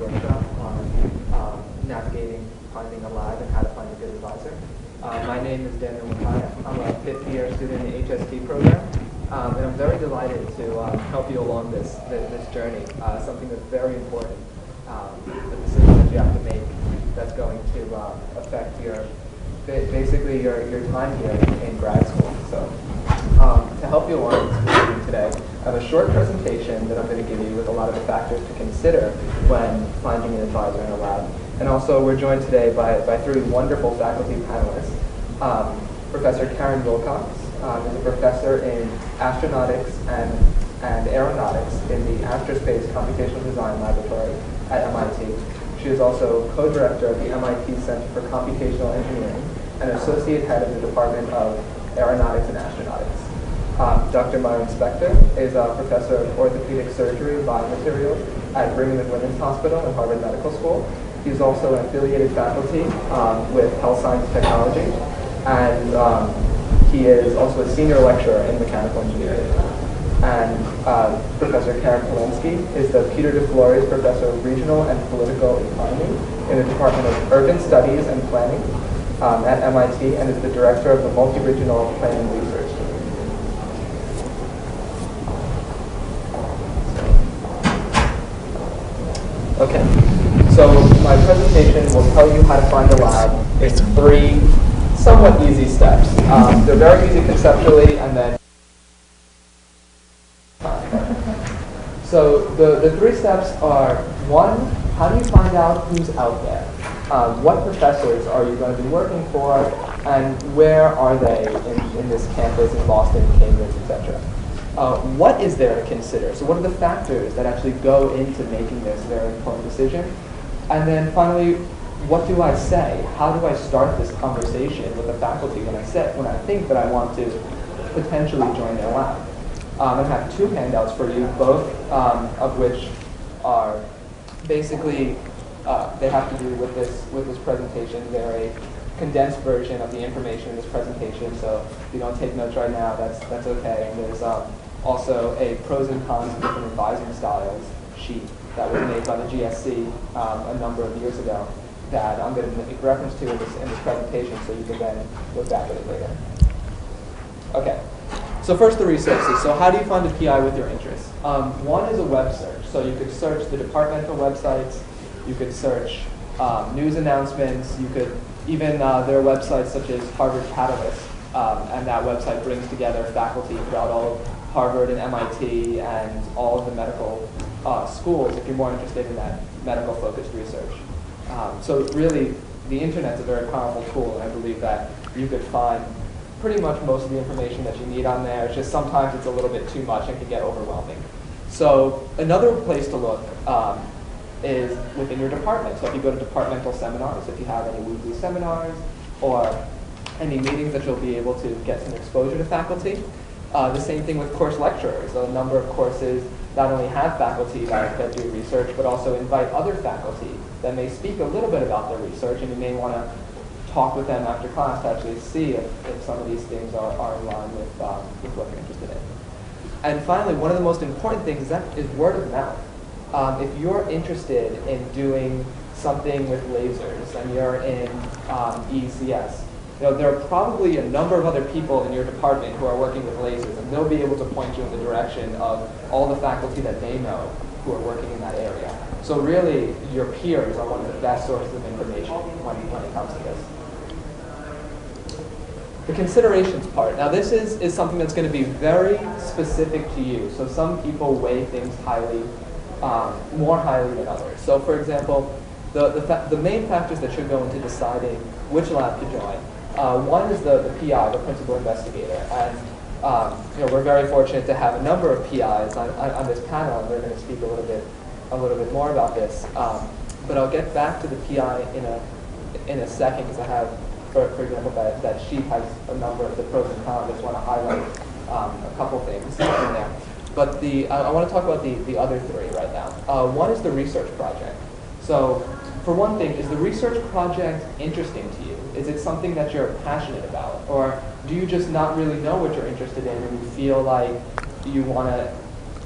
workshop on um, navigating finding a lab and how to find a good advisor. Uh, my name is Daniel Macaya. I'm a fifth year student in the HST program. Um, and I'm very delighted to um, help you along this, this, journey, uh, something that's very important, um, the decision that you have to make that's going to uh, affect your, basically your, your time here in grad school. So um, to help you along this today, I have a short presentation that I'm going to give you with a lot of the factors to consider when finding an advisor in a lab. And also we're joined today by, by three wonderful faculty panelists. Um, Professor Karen Willcox um, is a professor in astronautics and, and aeronautics in the Aerospace Computational Design Laboratory at MIT. She is also co-director of the MIT Center for Computational Engineering and associate head of the Department of Aeronautics and Astronautics. Um, Dr. Myron Spector is a professor of orthopedic surgery and biomaterials at Brigham and Women's Hospital and Harvard Medical School. He's also an affiliated faculty um, with Health Science Technology, and um, he is also a senior lecturer in mechanical engineering. And uh, Professor Karen Polenske is the Peter de Florez Professor of Regional and Political Economy in the Department of Urban Studies and Planning um, at MIT and is the director of the Multi-Regional Planning Research. Okay, so my presentation will tell you how to find a lab in three somewhat easy steps. Um, they're very easy conceptually, and then so the, the three steps are one, how do you find out who's out there? Um, what professors are you going to be working for, and where are they in, in this campus in Boston, Cambridge, etc. Uh, what is there to consider? So what are the factors that actually go into making this very important decision? And then finally, what do I say? How do I start this conversation with the faculty when I sit, when I think that I want to potentially join their lab? Um, I have two handouts for you, both um, of which are basically uh, they have to do with this with this presentation. They're a condensed version of the information in this presentation. So if you don't take notes right now, that's that's okay. And there's um, also a pros and cons of different advising styles sheet that was made by the GSC um, a number of years ago that I'm going to make reference to in this, in this presentation so you can then look back at it later. Okay, so first the resources. So how do you find a PI with your interests? Um, one is a web search. So you could search the departmental websites, you could search um, news announcements, you could even, uh, there are websites such as Harvard Catalyst, um, and that website brings together faculty throughout all Harvard and MIT and all of the medical uh, schools if you're more interested in that medical focused research. Um, so really, the internet's a very powerful tool, and I believe that you could find pretty much most of the information that you need on there. It's just sometimes it's a little bit too much and can get overwhelming. So another place to look um, is within your department. So if you go to departmental seminars, if you have any weekly seminars or any meetings that you'll be able to get some exposure to faculty. Uh, the same thing with course lecturers. A number of courses not only have faculty that, that do research, but also invite other faculty that may speak a little bit about their research, and you may want to talk with them after class to actually see if, if some of these things are, are in line with, um, with what you're interested in. And finally, one of the most important things is, that is word of mouth. Um, if you're interested in doing something with lasers and you're in um, ECS, you know, there are probably a number of other people in your department who are working with lasers, and they'll be able to point you in the direction of all the faculty that they know who are working in that area. So really, your peers are one of the best sources of information when, when it comes to this. The considerations part. Now this is, is something that's going to be very specific to you. So some people weigh things highly, um, more highly than others. So for example, the, the, the main factors that should go into deciding which lab to join. Uh, one is the, the PI, the principal investigator. And um, you know, we're very fortunate to have a number of PIs on, on, on this panel, and they're going to speak a little bit a little bit more about this. Um, but I'll get back to the PI in a in a second because I have, for, for example, that, that sheet has a number of the pros and cons. I just want to highlight um, a couple things in there. But the I, I want to talk about the, the other three right now. Uh, one is the research project. So for one thing, is the research project interesting to you? Is it something that you're passionate about? Or do you just not really know what you're interested in and you feel like you want to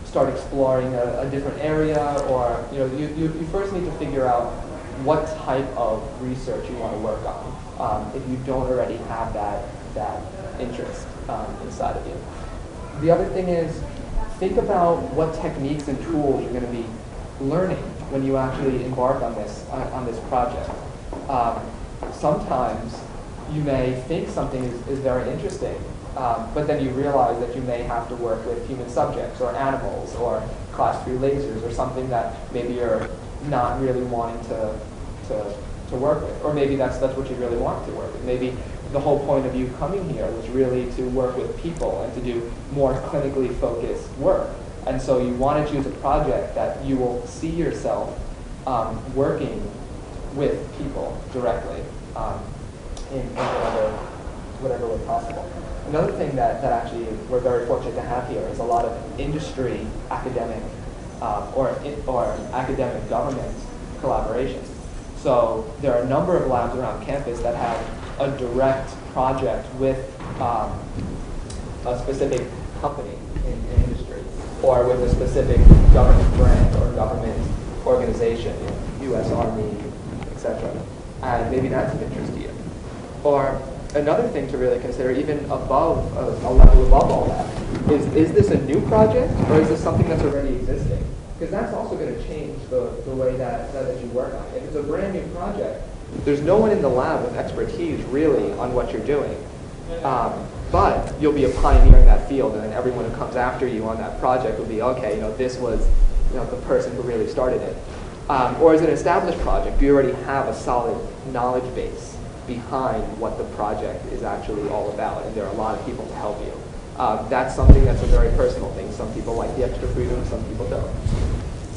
start exploring a, a different area, or you know, you, you, you first need to figure out what type of research you want to work on um, if you don't already have that, that interest um, inside of you. The other thing is think about what techniques and tools you're going to be learning when you actually embark on this, on, on this project. Um, sometimes you may think something is, is very interesting, um, but then you realize that you may have to work with human subjects or animals or class 3 lasers or something that maybe you're not really wanting to, to, to work with. Or maybe that's, that's what you really want to work with. Maybe the whole point of you coming here was really to work with people and to do more clinically focused work. And so you want to choose a project that you will see yourself um, working with people directly um, in, in whatever, whatever way possible. Another thing that, that actually we're very fortunate to have here is a lot of industry academic uh, or, or academic government collaborations. So there are a number of labs around campus that have a direct project with um, a specific company in, in, industry or with a specific government grant or government organization, U.S. Army, etc. And maybe that's of interest to you. Or another thing to really consider, even above a, a level above all that, is is this a new project or is this something that's already existing? Because that's also going to change the, the way that, that you work on it. If it's a brand new project, there's no one in the lab with expertise really on what you're doing. Um, but you'll be a pioneer in that field, and then everyone who comes after you on that project will be, okay, you know, this was you know, the person who really started it. Um, or it an established project? You already have a solid knowledge base behind what the project is actually all about? And there are a lot of people to help you. Uh, that's something that's a very personal thing. Some people like the extra freedom, some people don't.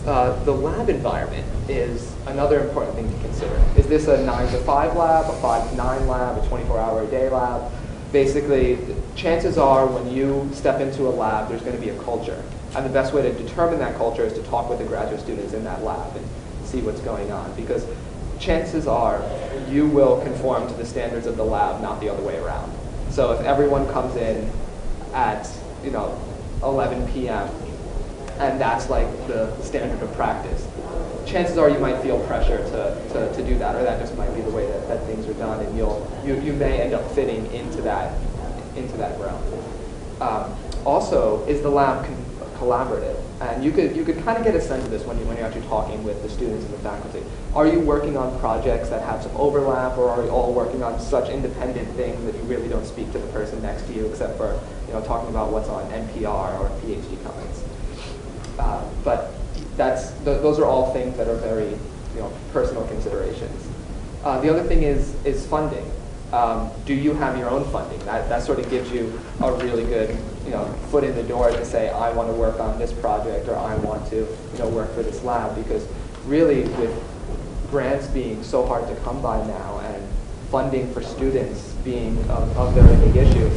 Uh, the lab environment is another important thing to consider. Is this a 9 to 5 lab, a 5 to 9 lab, a 24 hour a day lab? Basically, chances are when you step into a lab, there's going to be a culture. And the best way to determine that culture is to talk with the graduate students in that lab and see what's going on. Because chances are you will conform to the standards of the lab, not the other way around. So if everyone comes in at you know 11 p.m. and that's like the standard of practice. Chances are you might feel pressure to, to, to do that, or that just might be the way that, that things are done, and you'll you, you may end up fitting into that into that realm. Um, also, is the lab collaborative? And you could you could kind of get a sense of this when you when you're actually talking with the students and the faculty. Are you working on projects that have some overlap, or are you all working on such independent things that you really don't speak to the person next to you, except for you know, talking about what's on NPR or PhD Comics. Uh, but that's, th those are all things that are very you know, personal considerations. Uh, the other thing is, is funding. Um, do you have your own funding? That, that sort of gives you a really good you know, foot in the door to say, I want to work on this project or I want to you know, work for this lab. Because really with grants being so hard to come by now and funding for students being a, a very big issue,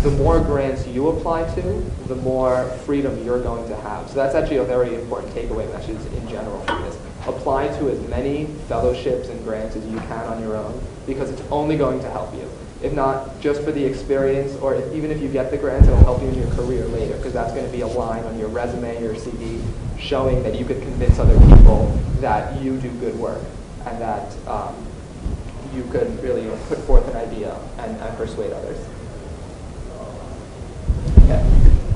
the more grants you apply to, the more freedom you're going to have. So that's actually a very important takeaway message in general from this. Apply to as many fellowships and grants as you can on your own because it's only going to help you. If not just for the experience, or if, even if you get the grants, it'll help you in your career later because that's going to be a line on your resume or CV showing that you could convince other people that you do good work and that um, you could really put forth an idea and, and persuade others. Okay.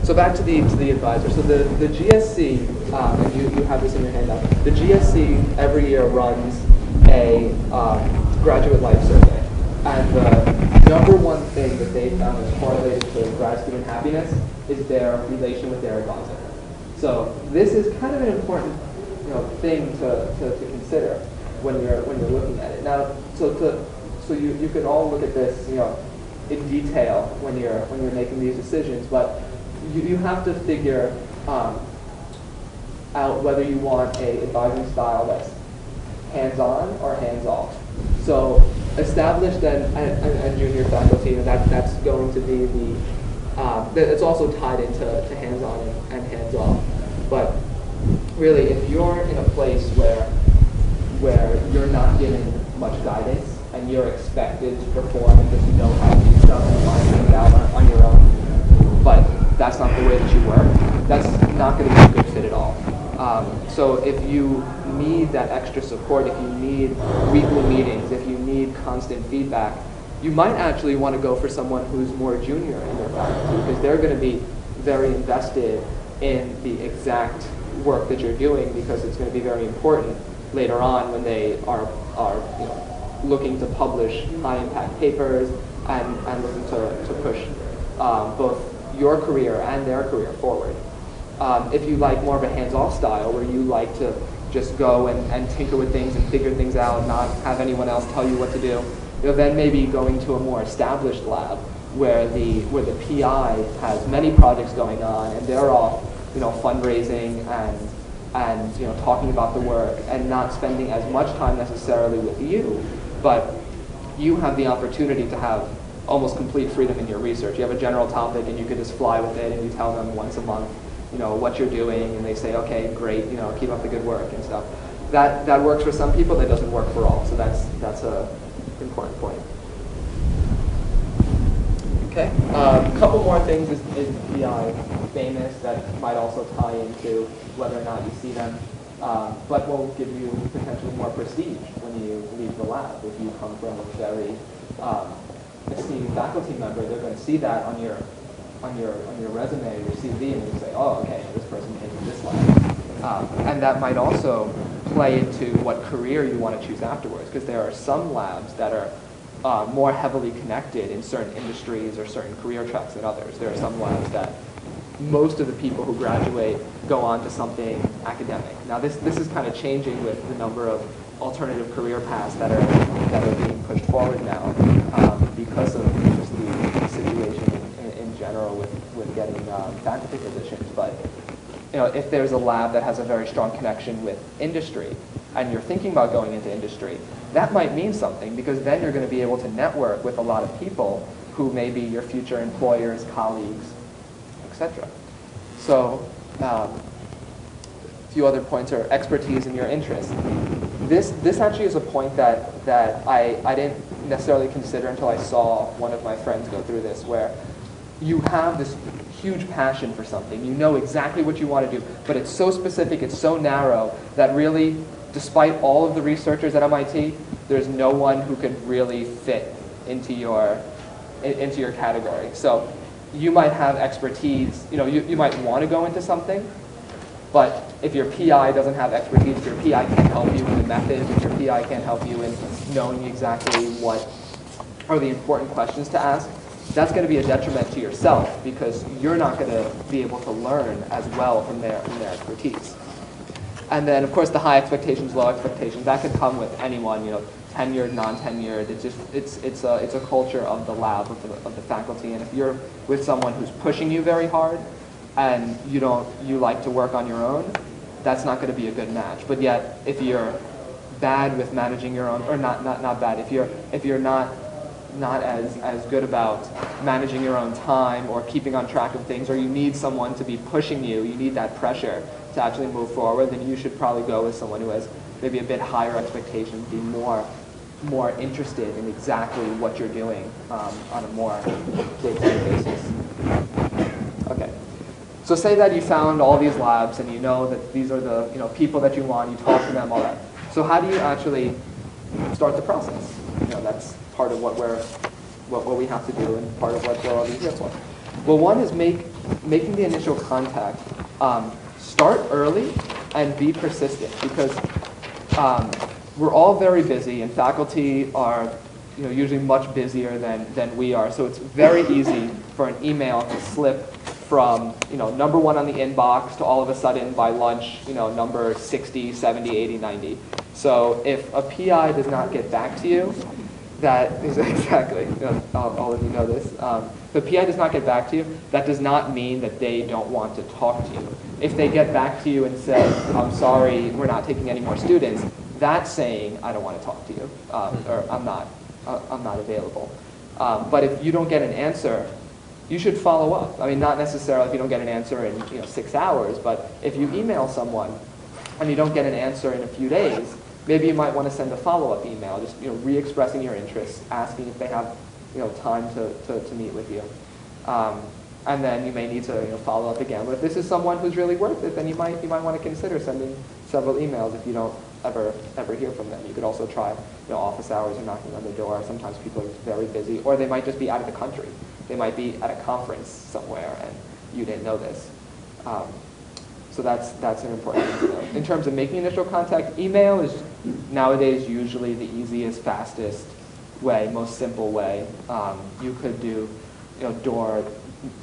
So back to the to the advisor. So the, the GSC, um, and you, you have this in your handout, the GSC every year runs a um, graduate life survey. And the number one thing that they found is correlated to grad student happiness is their relation with their advisor. So this is kind of an important you know, thing to, to, to consider when you're when you're looking at it. Now, so to, so you, you can all look at this, you know, in detail when you're when you're making these decisions, but you, you have to figure um, out whether you want a advising style that's hands-on or hands-off. So established and, and, and, junior faculty, and that, that's going to be the, um, it's also tied into to hands-on and, and hands-off. But really, if you're in a place where, where you're not given much guidance, and you're expected to perform and just know how to do stuff and find things out on, on your own. But that's not the way that you work, that's not going to be a good fit at all. Um, so if you need that extra support, if you need weekly meetings, if you need constant feedback, you might actually want to go for someone who's more junior in their faculty because they're going to be very invested in the exact work that you're doing because it's going to be very important later on when they are, are you know, looking to publish high impact papers and, and looking to, to push um, both your career and their career forward. Um, if you like more of a hands-off style where you like to just go and, and tinker with things and figure things out, not have anyone else tell you what to do, you know, then maybe going to a more established lab where the where the PI has many projects going on and they're all you know fundraising and and you know talking about the work and not spending as much time necessarily with you, but you have the opportunity to have almost complete freedom in your research. You have a general topic and you could just fly with it and you tell them once a month, you know, what you're doing and they say, okay, great, you know, keep up the good work and stuff. That, that works for some people, that doesn't work for all. So that's, that's a important point. Okay, a um, couple more things is, is PI famous that might also tie into whether or not you see them, um, but will give you potentially more prestige when you leave the lab. If you come from a very um, esteemed faculty member, they're going to see that on your on your on your resume, your CV, and you say, oh, okay, this person came from this lab. Um, and that might also play into what career you want to choose afterwards, because there are some labs that are uh, more heavily connected in certain industries or certain career tracks than others. There are some labs that most of the people who graduate go on to something academic. Now this, this is kind of changing with the number of alternative career paths that are, that are being pushed forward now um, because of just the situation in, in general with, with getting um, faculty positions. But you know, if there's a lab that has a very strong connection with industry and you're thinking about going into industry, that might mean something because then you're going to be able to network with a lot of people who may be your future employers, colleagues, etc. So um, a few other points are expertise and your interest. This, this actually is a point that, that I, I didn't necessarily consider until I saw one of my friends go through this, where you have this huge passion for something. You know exactly what you want to do, but it's so specific, it's so narrow, that really despite all of the researchers at MIT, there's no one who could really fit into your, into your category. So you might have expertise, you know, you, you might want to go into something, but if your PI doesn't have expertise, if your PI can't help you in the methods, if your PI can't help you in knowing exactly what are the important questions to ask, that's going to be a detriment to yourself because you're not going to be able to learn as well from their, from their expertise. And then, of course, the high expectations, low expectations, that could come with anyone, you know, tenured, non-tenured. It's just, it's, it's, a, it's a culture of the lab, of the, of the faculty. And if you're with someone who's pushing you very hard and you don't, you like to work on your own, that's not going to be a good match. But yet, if you're bad with managing your own, or not, not, not bad, if you're, if you're not not as, as good about managing your own time or keeping on track of things, or you need someone to be pushing you, you need that pressure, to actually move forward, then you should probably go with someone who has maybe a bit higher expectations, be more more interested in exactly what you're doing um, on a more day-to-day basis. Okay. So say that you found all these labs and you know that these are the you know people that you want, you talk to them, all that. So how do you actually start the process? You know, that's part of what we're what, what we have to do and part of what we're all here for. Well, one is make making the initial contact. Um, start early and be persistent because um, we're all very busy and faculty are you know, usually much busier than, than we are. So it's very easy for an email to slip from you know, number one on the inbox to all of a sudden by lunch, you know, number 60, 70, 80, 90. So if a PI does not get back to you, that is exactly, you know, all of you know this. Um, a PI does not get back to you, that does not mean that they don't want to talk to you. If they get back to you and say, I'm sorry, we're not taking any more students, that's saying, I don't want to talk to you, um, or I'm not, uh, I'm not available. Um, but if you don't get an answer, you should follow up. I mean, not necessarily if you don't get an answer in you know, six hours, but if you email someone and you don't get an answer in a few days, maybe you might want to send a follow-up email, just you know, re-expressing your interest, asking if they have you know, time to, to, to meet with you. Um, and then you may need to you know, follow up again. But if this is someone who's really worth it, then you might you might want to consider sending several emails if you don't ever ever hear from them. You could also try you know office hours or knocking on the door. Sometimes people are very busy, or they might just be out of the country. They might be at a conference somewhere, and you didn't know this. Um, so that's that's an important thing to know. In terms of making initial contact, email is nowadays usually the easiest, fastest way, most simple way. Um, you could do, you know, door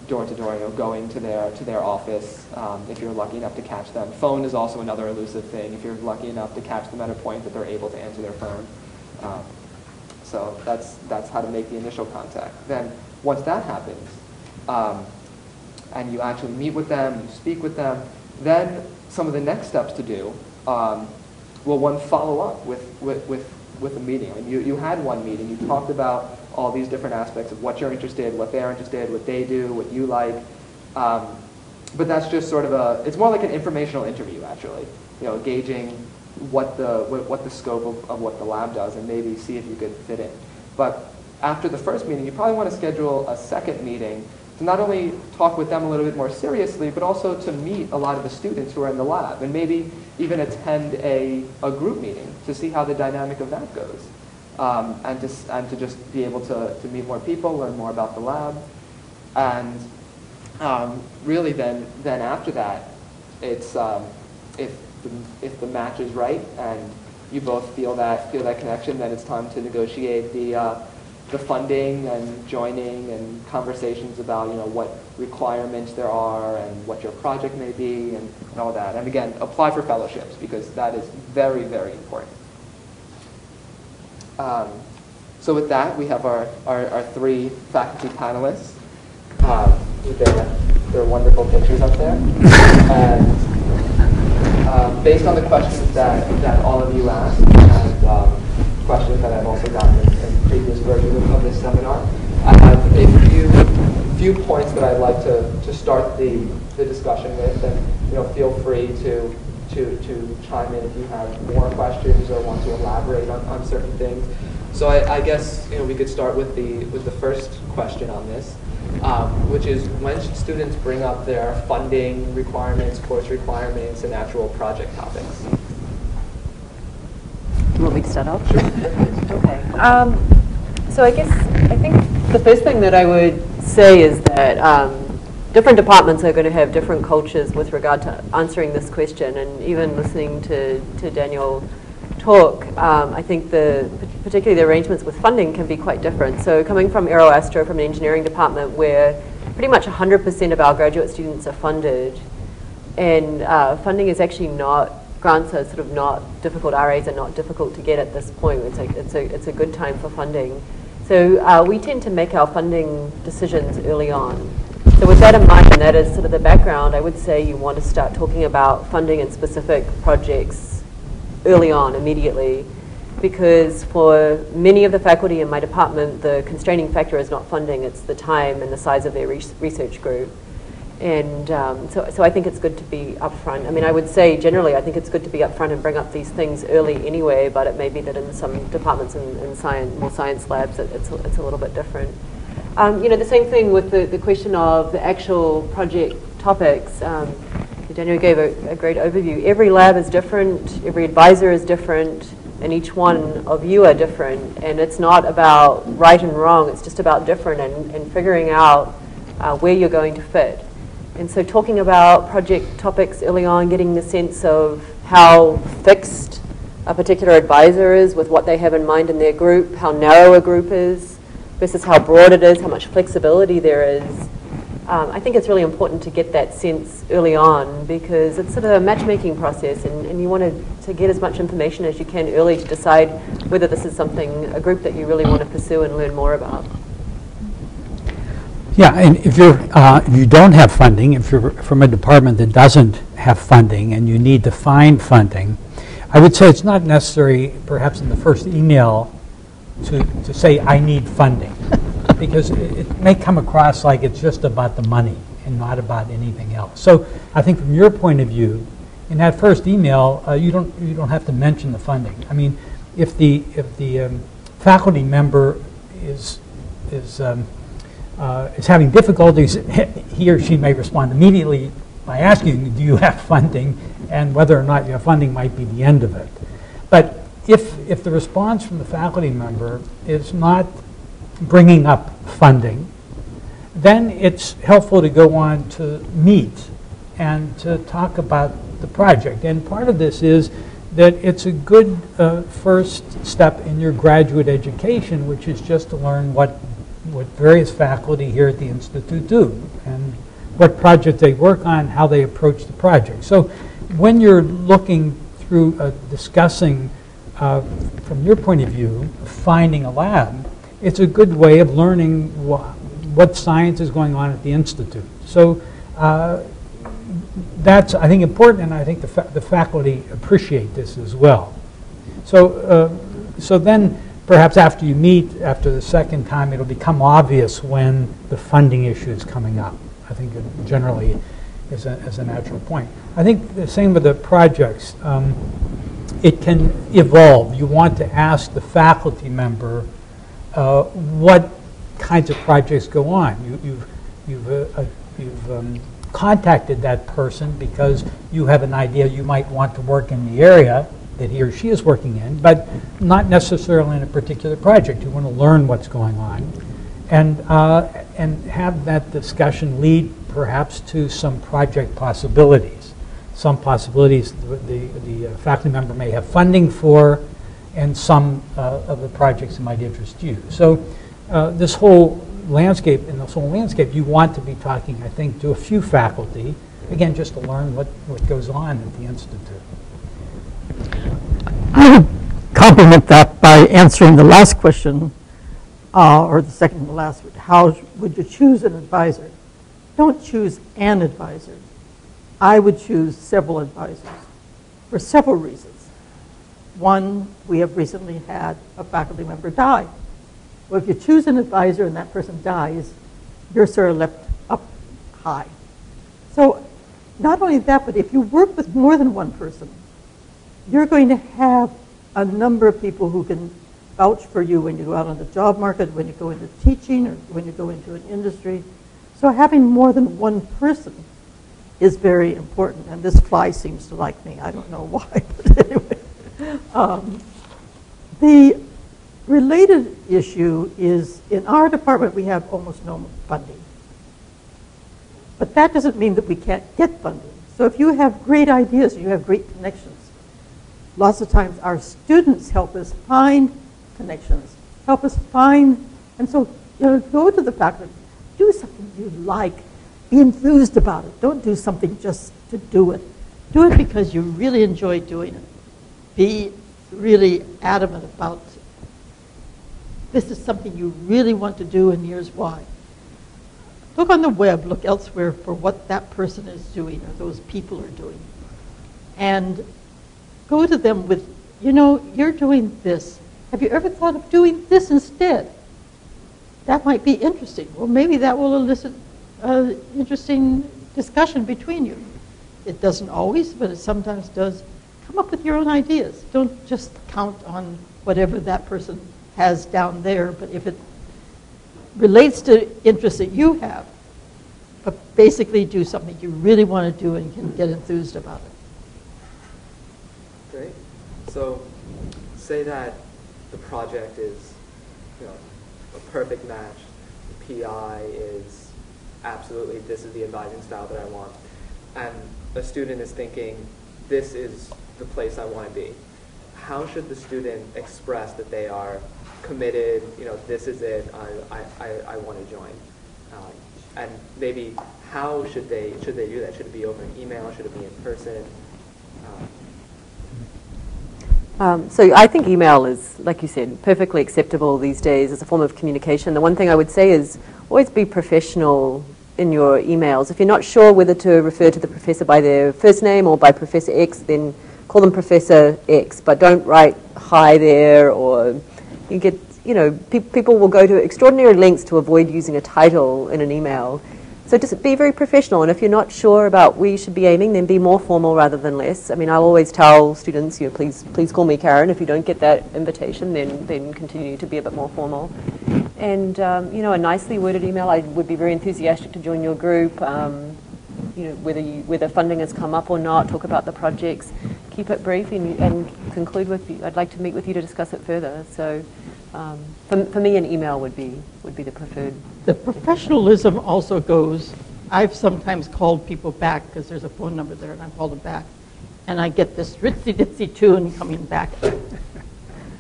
door to door, you know, going to their to their office um, if you're lucky enough to catch them. Phone is also another elusive thing. If you're lucky enough to catch them at a point that they're able to answer their phone. Um, so that's that's how to make the initial contact. Then once that happens, um, and you actually meet with them, you speak with them, then some of the next steps to do um, will one follow up with with with, with a meeting. I mean, you you had one meeting. You talked about all these different aspects of what you're interested, what they're interested, what they do, what you like. Um, but that's just sort of a, it's more like an informational interview actually, you know, gauging what the, what, what the scope of, of what the lab does and maybe see if you could fit in. But after the first meeting, you probably want to schedule a second meeting to not only talk with them a little bit more seriously, but also to meet a lot of the students who are in the lab and maybe even attend a, a group meeting to see how the dynamic of that goes um, and, to, and to just be able to, to meet more people, learn more about the lab. And um, really then, then after that, it's, um, if, the, if the match is right and you both feel that, feel that connection, then it's time to negotiate the, uh, the funding and joining and conversations about you know what requirements there are and what your project may be and, and all that. And again, apply for fellowships because that is very, very important. Um, so with that, we have our, our, our three faculty panelists um, with their, their wonderful pictures up there. And um, based on the questions that, that all of you asked and um, questions that I've also gotten in, in previous versions of, this seminar, I have a few, few points that I'd like to, to start the, the discussion with. And you know, feel free to to, to chime in if you have more questions or want to elaborate on, on certain things. So I, I guess you know we could start with the with the first question on this, um, which is when should students bring up their funding requirements, course requirements, and actual project topics? You want me to start off? Sure. okay. Um, so I guess I think the first thing that I would say is that um, different departments are going to have different cultures with regard to answering this question. And even listening to, to Daniel talk, um, I think the particularly the arrangements with funding can be quite different. So coming from Aeroastro, from an engineering department where pretty much 100% of our graduate students are funded, and uh, funding is actually not grants are sort of not difficult. RAs are not difficult to get at this point. It's a, it's a, it's a good time for funding. So uh, we tend to make our funding decisions early on. So with that in mind, and that is sort of the background, I would say you want to start talking about funding and specific projects early on, immediately, because for many of the faculty in my department, the constraining factor is not funding, it's the time and the size of their re research group. And um, so, so I think it's good to be upfront. I mean, I would say generally, I think it's good to be upfront and bring up these things early anyway, but it may be that in some departments in, in science, more science labs, it, it's, a, it's a little bit different. Um, you know, the same thing with the, the question of the actual project topics. Um, Daniel gave a, a, great overview. Every lab is different, every advisor is different, and each one of you are different. And it's not about right and wrong, it's just about different and, and figuring out uh, where you're going to fit. And so talking about project topics early on, getting the sense of how fixed a particular advisor is with what they have in mind in their group, how narrow a group is, versus how broad it is, how much flexibility there is. Um, I think it's really important to get that sense early on because it's sort of a matchmaking process and, and you want to, to get as much information as you can early to decide whether this is something, a group that you really want to pursue and learn more about. Yeah, and if you're uh, if you don't have funding, if you're from a department that doesn't have funding and you need to find funding, I would say it's not necessary, perhaps in the first email, to, to say, I need funding. because it, it, may come across like it's just about the money and not about anything else. So I think from your point of view, in that first email, uh, you, don't, you don't have to mention the funding. I mean, if the, if the um, faculty member is, is um, uh, is having difficulties, he or she may respond immediately by asking, do you have funding? And whether or not you have funding might be the end of it. But if, if the response from the faculty member is not bringing up funding, then it's helpful to go on to meet and to talk about the project. And part of this is that it's a good uh, first step in your graduate education, which is just to learn what, what various faculty here at the Institute do and what project they work on, how they approach the project. So when you're looking through uh, discussing, uh, from your point of view, finding a lab, it's a good way of learning wh what science is going on at the Institute. So uh, that's, I think, important, and I think the, fa the faculty appreciate this as well. So, uh, so then, perhaps after you meet, after the second time, it'll become obvious when the funding issue is coming up. I think it generally is a, is a natural point. I think the same with the projects. Um, it can evolve. You want to ask the faculty member uh, what kinds of projects go on. You, you've, you've, uh, uh you've um, contacted that person because you have an idea you might want to work in the area that he or she is working in, but not necessarily in a particular project. You want to learn what's going on and, uh, and have that discussion lead perhaps to some project possibilities. Some possibilities the, the, the uh, faculty member may have funding for, and some uh, of the projects that might interest you. So uh, this whole landscape, in this whole landscape, you want to be talking, I think, to a few faculty, again, just to learn what, what goes on at the Institute. I would complement that by answering the last question, uh, or the second to last, how would you choose an advisor? Don't choose an advisor. I would choose several advisors for several reasons. One, we have recently had a faculty member die. Well, if you choose an advisor and that person dies, you're sort of left up high. So not only that, but if you work with more than one person, you're going to have a number of people who can vouch for you when you go out on the job market, when you go into teaching, or when you go into an industry. So having more than one person is very important. And this fly seems to like me. I don't know why, but anyway. Um, the related issue is in our department we have almost no funding. But that doesn't mean that we can't get funding. So if you have great ideas, you have great connections, lots of times our students help us find connections, help us find, and so you know, go to the faculty, do something you like, be enthused about it. Don't do something just to do it. Do it because you really enjoy doing it. Be really adamant about this is something you really want to do and here's why. Look on the web, look elsewhere for what that person is doing or those people are doing. And go to them with, you know, you're doing this. Have you ever thought of doing this instead? That might be interesting. Well, maybe that will elicit an interesting discussion between you. It doesn't always, but it sometimes does. Come up with your own ideas. Don't just count on whatever that person has down there, but if it relates to interests that you have, but basically do something you really want to do and can get enthused about it. So say that the project is you know, a perfect match. The PI is absolutely, this is the advising style that I want. And a student is thinking, this is the place I want to be. How should the student express that they are committed, you know, this is it, I, I, I want to join. Um, and maybe how should they, should they do that? Should it be over email? Should it be in person? Um, um, so I think email is, like you said, perfectly acceptable these days as a form of communication. The one thing I would say is always be professional in your emails. If you're not sure whether to refer to the professor by their first name or by Professor X, then call them Professor X, but don't write hi there or you get, you know, pe people will go to extraordinary lengths to avoid using a title in an email. So just be very professional, and if you're not sure about where you should be aiming, then be more formal rather than less. I mean, I'll always tell students, you know, please, please call me Karen. If you don't get that invitation, then, then continue to be a bit more formal. and um, you know, a nicely worded email. I would be very enthusiastic to join your group. Um, you know, whether you, whether funding has come up or not, talk about the projects, keep it brief, and, and conclude with. You. I'd like to meet with you to discuss it further. So, um, for, for me, an email would be would be the preferred. The professionalism also goes, I've sometimes called people back because there's a phone number there and I've called them back. And I get this ritzy ditzy tune coming back.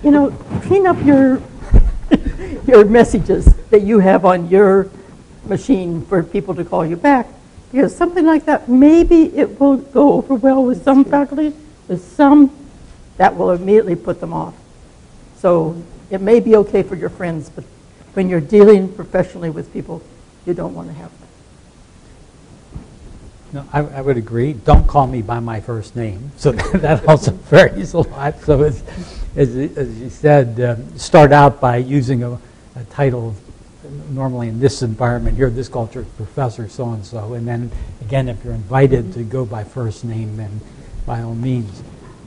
You know, clean up your, your messages that you have on your machine for people to call you back. Because something like that, maybe it will go over well with some faculty, with some, that will immediately put them off. So it may be okay for your friends, but when you're dealing professionally with people, you don't want to have that. No, I, I would agree. Don't call me by my first name. So that also varies a lot. So as, as, as you said, um, start out by using a, a title normally in this environment here, this culture, Professor so-and-so. And then again, if you're invited to go by first name, then by all means.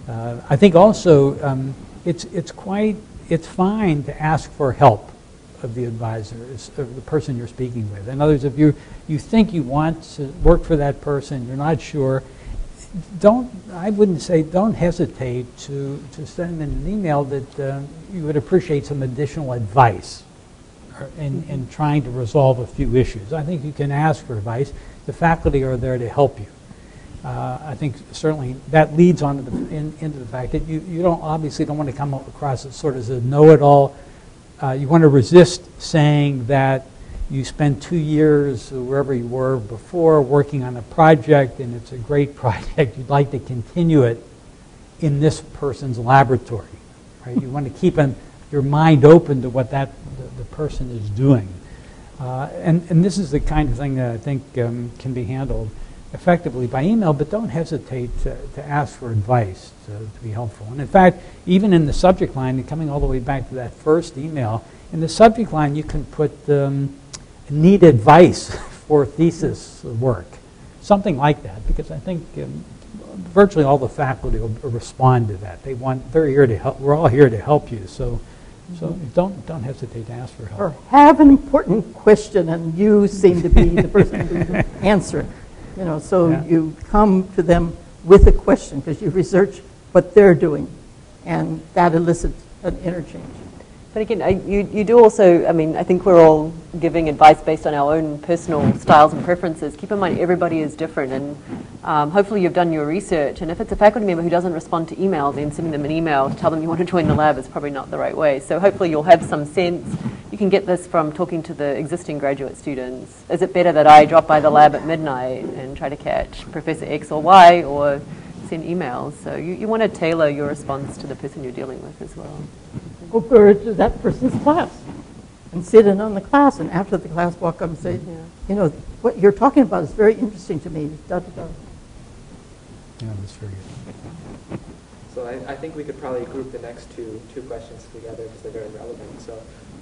Uh, I think also um, it's, it's quite, it's fine to ask for help of the advisor, is of the person you're speaking with. In other words, if you, you think you want to work for that person, you're not sure, don't, I wouldn't say, don't hesitate to, to send them an email that uh, you would appreciate some additional advice in, in trying to resolve a few issues. I think you can ask for advice. The faculty are there to help you. Uh, I think certainly that leads on the, in, into the fact that you, you don't obviously don't want to come across as sort of a know-it-all. Uh, you want to resist saying that you spent two years wherever you were before working on a project and it's a great project. You'd like to continue it in this person's laboratory. Right? You want to keep an, your mind open to what that the, the person is doing. Uh, and, and this is the kind of thing that I think um, can be handled effectively by email, but don't hesitate to, to ask for advice to, to be helpful. And in fact, even in the subject line, coming all the way back to that first email, in the subject line you can put um, need advice for thesis work, something like that, because I think um, virtually all the faculty will respond to that. They want, they're here to help. We're all here to help you, so. So don't, don't hesitate to ask for help. Or have an important question and you seem to be the person who can answer it. You know, so Yeah. you come to them with a question because you research what they're doing and that elicits an interchange. But again, I, you, you do also, I mean, I think we're all giving advice based on our own personal styles and preferences. Keep in mind, everybody is different, and um, hopefully you've done your research. And if it's a faculty member who doesn't respond to email, then sending them an email to tell them you want to join the lab is probably not the right way. So hopefully you'll have some sense. You can get this from talking to the existing graduate students. Is it better that I drop by the lab at midnight and try to catch Professor X or Y, or send emails? So you, you want to tailor your response to the person you're dealing with as well. Go over to that person's class and sit in on the class and after the class walk up and say, Yeah. you know, what you're talking about is very interesting to me. Da, da, da. Yeah, that's very good. So I, I think we could probably group the next two, two questions together because they're very relevant. So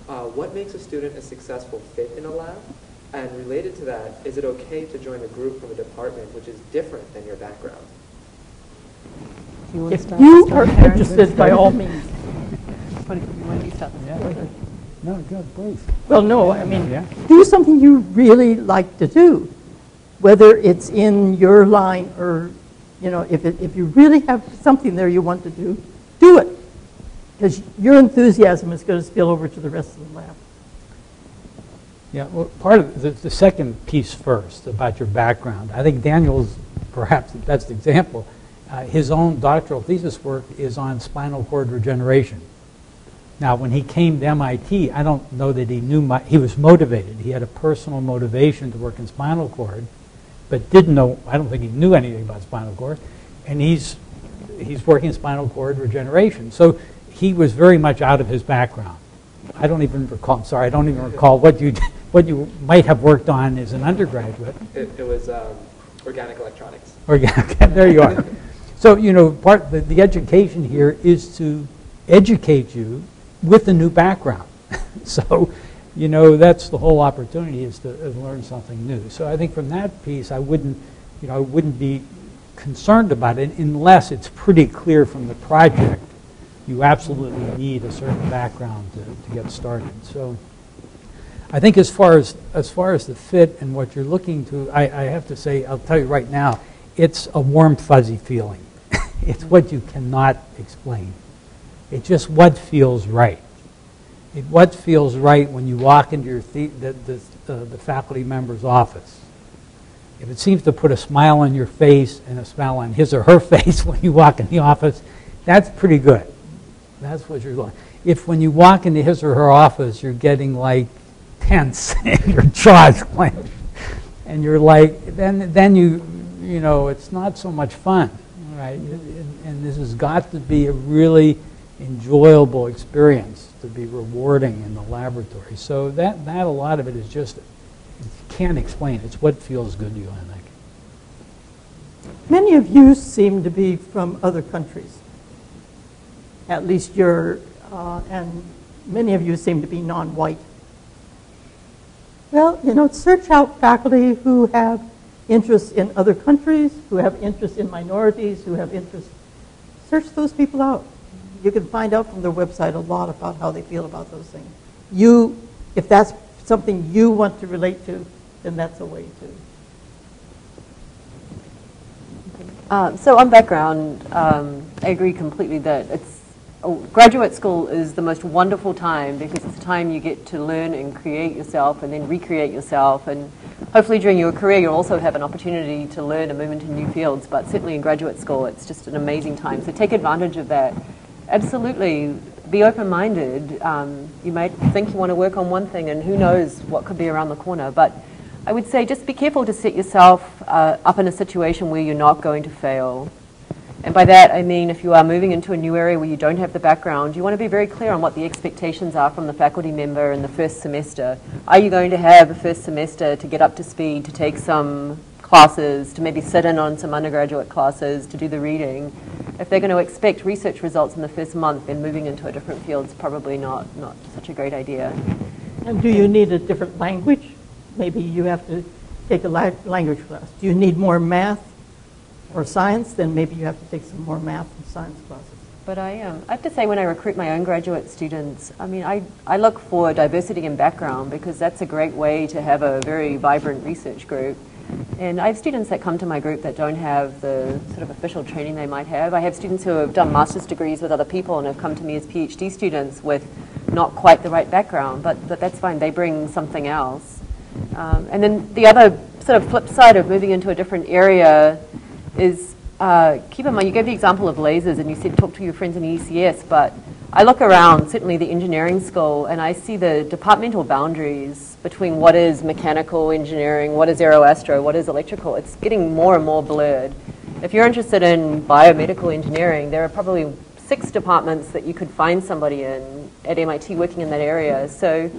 uh, what makes a student a successful fit in a lab? And related to that, is it okay to join a group from a department which is different than your background? You if you are interested, by all means. What do you- why don't you start? Yeah. No, good, please. Well, no, I mean, Yeah. do something you really like to do, whether it's in your line or, you know, if, it, if you really have something there you want to do, do it. Because your enthusiasm is going to spill over to the rest of the lab. Yeah, well, part of the, the second piece first about your background. I think Daniel's perhaps the best example. Uh, his own doctoral thesis work is on spinal cord regeneration. Now, when he came to MIT, I don't know that he knew my, he was motivated. He had a personal motivation to work in spinal cord, but didn't know, I don't think he knew anything about spinal cord. And he's, he's working in spinal cord regeneration. So he was very much out of his background. I don't even recall, I'm sorry, I don't even recall what you, what you might have worked on as an undergraduate. It, it was um, organic electronics. Or, yeah, okay, there you are. So, you know, part, the, the education here is to educate you with a new background. so, you know, that's the whole opportunity is to uh, learn something new. So I think from that piece, I wouldn't, you know, I wouldn't be concerned about it unless it's pretty clear from the project you absolutely need a certain background to, to get started. So I think as far as, as far as the fit and what you're looking to, I, I have to say, I'll tell you right now, it's a warm fuzzy feeling. it's what you cannot explain. It's just what feels right. It, what feels right when you walk into your the, the, the, uh, the faculty member's office. If it seems to put a smile on your face and a smile on his or her face when you walk in the office, that's pretty good. That's what you're going. If when you walk into his or her office, you're getting like tense and your jaw's clenched, and you're like, then then you you know it's not so much fun, right? And, and this has got to be a really enjoyable experience to be rewarding in the laboratory. So that that a lot of it is just you can't explain. It's what feels good to you, I think. Many of you seem to be from other countries. At least you're, uh, and many of you seem to be non-white. Well, you know, search out faculty who have interests in other countries, who have interests in minorities, who have interests. Search those people out. You can find out from their website a lot about how they feel about those things. You, if that's something you want to relate to, then that's a way to. Uh, so on background, um, I agree completely that it's oh, graduate school is the most wonderful time because it's the time you get to learn and create yourself and then recreate yourself and hopefully during your career you'll also have an opportunity to learn and move into new fields but certainly in graduate school it's just an amazing time so take advantage of that absolutely be open-minded um, you might think you want to work on one thing and who knows what could be around the corner but I would say just be careful to set yourself uh, up in a situation where you're not going to fail. And by that, I mean if you are moving into a new area where you don't have the background, you want to be very clear on what the expectations are from the faculty member in the first semester. Are you going to have a first semester to get up to speed, to take some classes, to maybe sit in on some undergraduate classes, to do the reading? If they're going to expect research results in the first month, then moving into a different field is probably not, not such a great idea. And do you need a different language? maybe you have to take a language class. Do you need more math or science? Then maybe you have to take some more math and science classes. But I, um, I have to say, when I recruit my own graduate students, I mean, I, I look for diversity in background because that's a great way to have a very vibrant research group. And I have students that come to my group that don't have the sort of official training they might have. I have students who have done master's degrees with other people and have come to me as PhD students with not quite the right background, but, but that's fine. They bring something else. Um, and then the other sort of flip side of moving into a different area is uh, keep in mind, you gave the example of lasers and you said talk to your friends in ECS, but I look around, certainly the engineering school, and I see the departmental boundaries between what is mechanical engineering, what is aeroastro, what is electrical. It's getting more and more blurred. If you're interested in biomedical engineering, there are probably six departments that you could find somebody in at MIT working in that area. So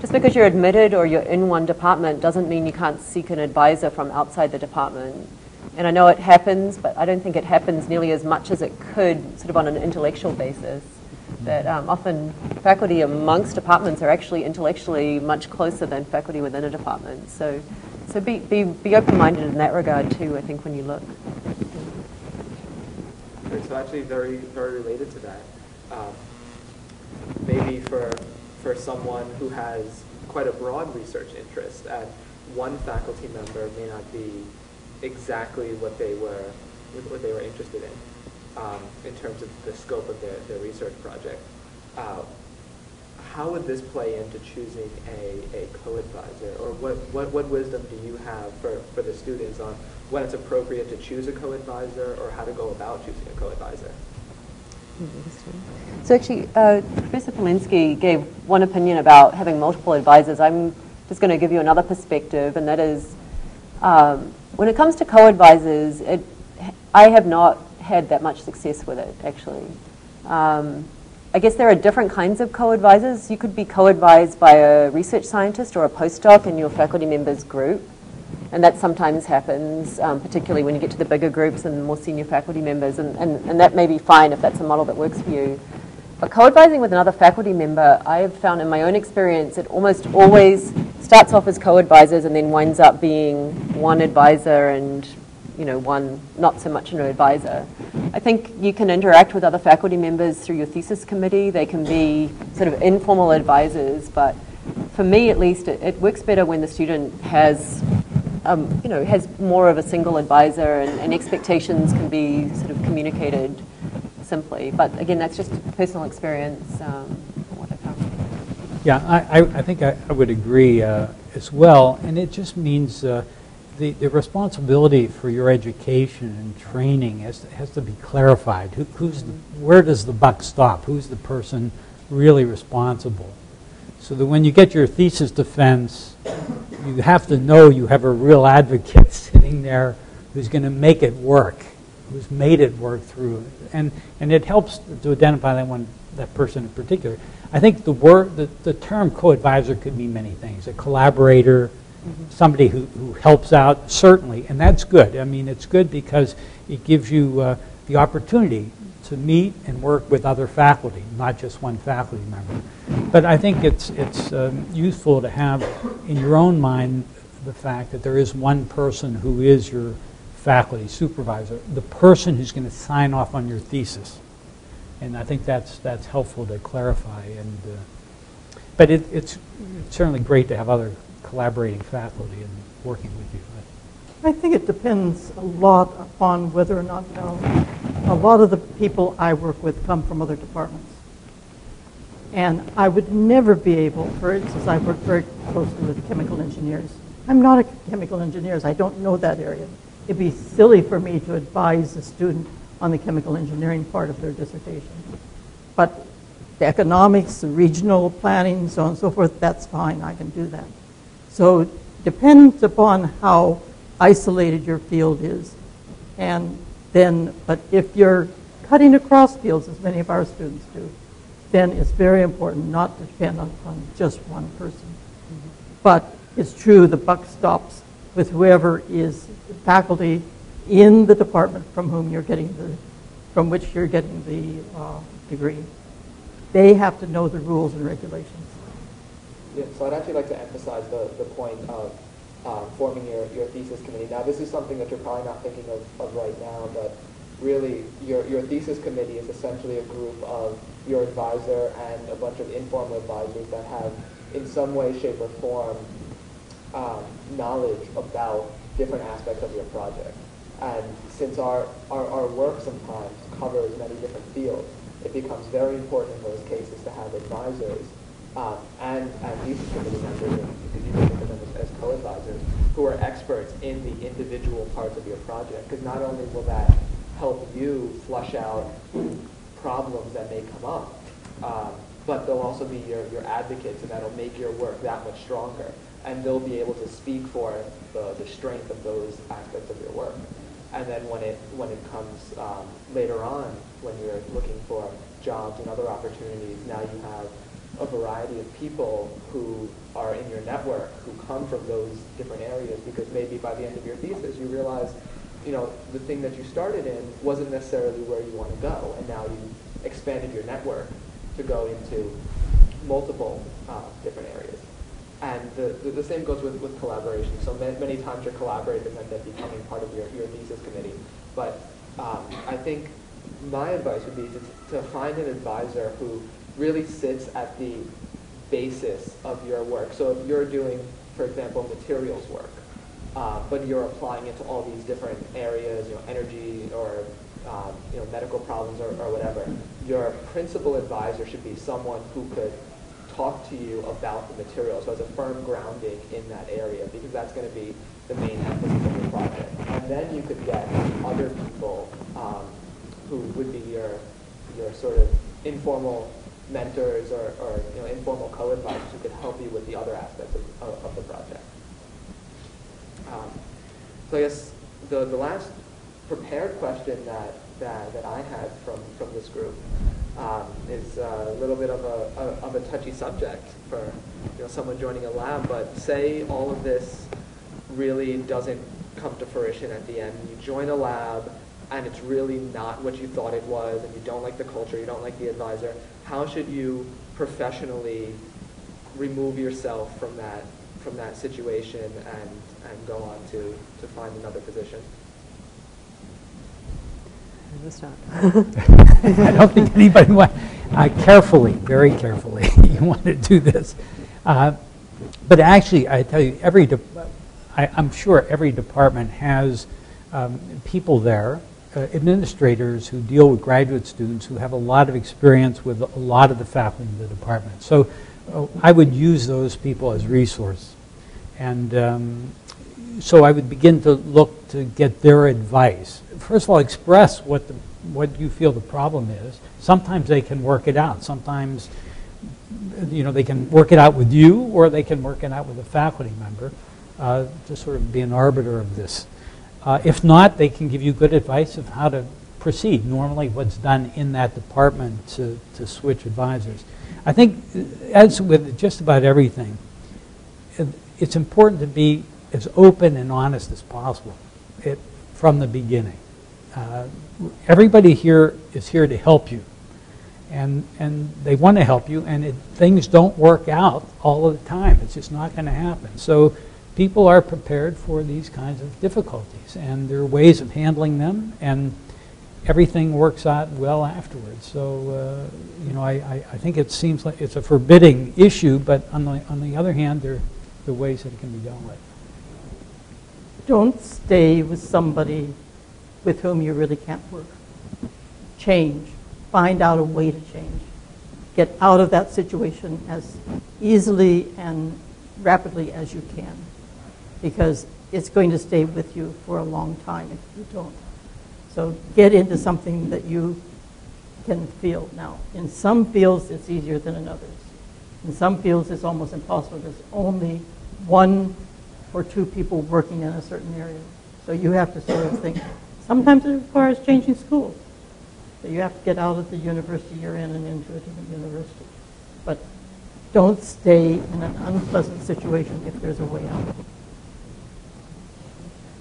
just because you're admitted or you're in one department doesn't mean you can't seek an advisor from outside the department. And I know it happens, but I don't think it happens nearly as much as it could sort of on an intellectual basis. That um, often faculty amongst departments are actually intellectually much closer than faculty within a department. So, so be, be, be open-minded in that regard too, I think, when you look. So actually very, very related to that. Um, maybe for, for someone who has quite a broad research interest and one faculty member may not be exactly what they were, what they were interested in um, in terms of the scope of their, their research project. Uh, how would this play into choosing a, a co-advisor? Or what, what, what wisdom do you have for, for the students on when it's appropriate to choose a co-advisor or how to go about choosing a co-advisor? So actually, uh, Professor Polenske gave one opinion about having multiple advisors. I'm just going to give you another perspective, and that is, um, when it comes to co-advisors, I have not had that much success with it, actually. Um, I guess there are different kinds of co-advisors. You could be co-advised by a research scientist or a postdoc in your faculty members group. And that sometimes happens, um, particularly when you get to the bigger groups and more senior faculty members. And, and, and that may be fine if that's a model that works for you. But co-advising with another faculty member, I have found in my own experience, it almost always starts off as co-advisors and then winds up being one advisor and you know, one not so much an advisor. I think you can interact with other faculty members through your thesis committee. They can be sort of informal advisors, but for me at least, it, it works better when the student has, um, you know, has more of a single advisor and, and expectations can be sort of communicated simply. But again, that's just personal experience. Um. Yeah, I, I, I think I, I would agree uh, as well, and it just means uh, the, the responsibility for your education and training has, to- has to be clarified. Who, who's, the, where does the buck stop? Who's the person really responsible? So that when you get your thesis defense, you have to know you have a real advocate sitting there who's going to make it work, who's made it work through. And, and it helps to identify that one, that person in particular. I think the word, the, the term co-advisor could mean many things. A collaborator, somebody who, who helps out, certainly, and that's good. I mean, it's good because it gives you uh, the opportunity to meet and work with other faculty, not just one faculty member. But I think it's, it's um, useful to have in your own mind the fact that there is one person who is your faculty supervisor, the person who's going to sign off on your thesis. And I think that's, that's helpful to clarify. And, uh, but it, it's certainly great to have other collaborating faculty and working with you. I think it depends a lot upon whether or not, a lot of the people I work with come from other departments. And I would never be able, for instance, I work very closely with chemical engineers. I'm not a chemical engineer, I don't know that area. It'd be silly for me to advise a student on the chemical engineering part of their dissertation. But the economics, the regional planning, so on and so forth, that's fine, I can do that. So it depends upon how isolated your field is. And then, but if you're cutting across fields, as many of our students do, then it's very important not to depend on, just one person. But it's true, the buck stops with whoever is faculty in the department from whom you're getting the, from which you're getting the uh, degree. They have to know the rules and regulations. So I'd actually like to emphasize the, the point of um, forming your, your thesis committee. Now, this is something that you're probably not thinking of, of right now, but really your, your thesis committee is essentially a group of your advisor and a bunch of informal advisors that have, in some way, shape, or form, um, knowledge about different aspects of your project. And since our, our, our work sometimes covers many different fields, it becomes very important in those cases to have advisors um, and, and thesis committee members, and as co-advisors, who are experts in the individual parts of your project. Because not only will that help you flush out problems that may come up, um, but they'll also be your, your advocates, and that'll make your work that much stronger. And they'll be able to speak for the, the strength of those aspects of your work. And then when it when it comes um, later on, when you're looking for jobs and other opportunities, now you have a variety of people who are in your network who come from those different areas because maybe by the end of your thesis you realize, you know, the thing that you started in wasn't necessarily where you want to go, and now you expanded your network to go into multiple uh, different areas. And the, the, the, same goes with, with collaboration. So many, many times your collaborators end up becoming part of your, your thesis committee. But um, I think my advice would be to, to find an advisor who really sits at the basis of your work. So if you're doing, for example, materials work, uh, but you're applying it to all these different areas, you know, energy or um, you know, medical problems or, or whatever, your principal advisor should be someone who could talk to you about the material. So as a firm grounding in that area, because that's going to be the main emphasis of your project. And then you could get other people um, who would be your your sort of informal mentors or, or you know, informal co-advisors who could help you with the other aspects of, of, of the project. Um, so I guess the, the last prepared question that, that, that I had from, from this group um, is a little bit of a, a, of a touchy subject for you know, someone joining a lab, but say all of this really doesn't come to fruition at the end. You join a lab and it's really not what you thought it was and you don't like the culture, you don't like the advisor. How should you professionally remove yourself from that from that situation and, and go on to, to find another position? I don't think anybody want, uh, carefully, very carefully, you want to do this. Uh, But actually, I tell you, every, de- I, I'm sure every department has um, people there, administrators who deal with graduate students who have a lot of experience with a lot of the faculty in the department. So uh, I would use those people as resource. And um, so I would begin to look to get their advice. First of all, express what, the, what you feel the problem is. Sometimes they can work it out. Sometimes you know, they can work it out with you or they can work it out with a faculty member uh, to sort of be an arbiter of this. Uh, if not, they can give you good advice of how to proceed. Normally, what's done in that department to, to switch advisors. I think, uh, as with just about everything, it's important to be as open and honest as possible it, from the beginning. Uh, everybody here is here to help you and and they want to help you, and it, things don't work out all of the time. It's just not going to happen. So people are prepared for these kinds of difficulties, and there are ways of handling them, and everything works out well afterwards. So uh, you know, I, I, I think it seems like it's a forbidding issue, but on the on the other hand, there there are ways that it can be dealt with. Don't stay with somebody with whom you really can't work. Change find out a way to change. Get out of that situation as easily and rapidly as you can because it's going to stay with you for a long time if you don't. So get into something that you can feel. Now, in some fields, it's easier than in others. In some fields, it's almost impossible. There's only one or two people working in a certain area. So you have to sort of think. Sometimes it requires changing schools. So you have to get out of the university you're in and into a different university. But don't stay in an unpleasant situation if there's a way out.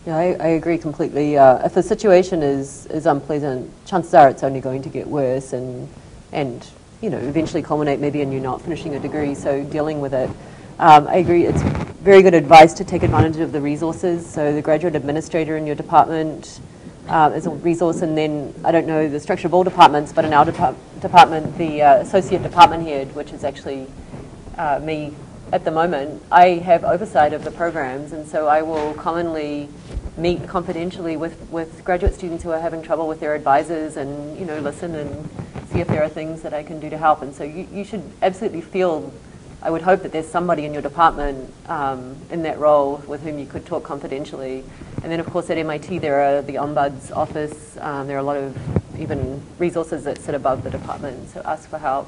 Yeah, I, I agree completely. Uh, if the situation is, is unpleasant, chances are it's only going to get worse and, and, you know, eventually culminate maybe in you not finishing a degree, so dealing with it. Um, I agree, it's very good advice to take advantage of the resources. So the graduate administrator in your department, uh, as a resource, and then I don't know the structure of all departments, but in our depart- department, the uh, associate department head, which is actually uh, me at the moment, I have oversight of the programs, and so I will commonly meet confidentially with, with graduate students who are having trouble with their advisors and you know listen and see if there are things that I can do to help. And so you, you should absolutely feel I would hope that there's somebody in your department um, in that role with whom you could talk confidentially. And then, of course, at MIT, there are the Ombud's office. Um, there are a lot of even resources that sit above the department, so ask for help.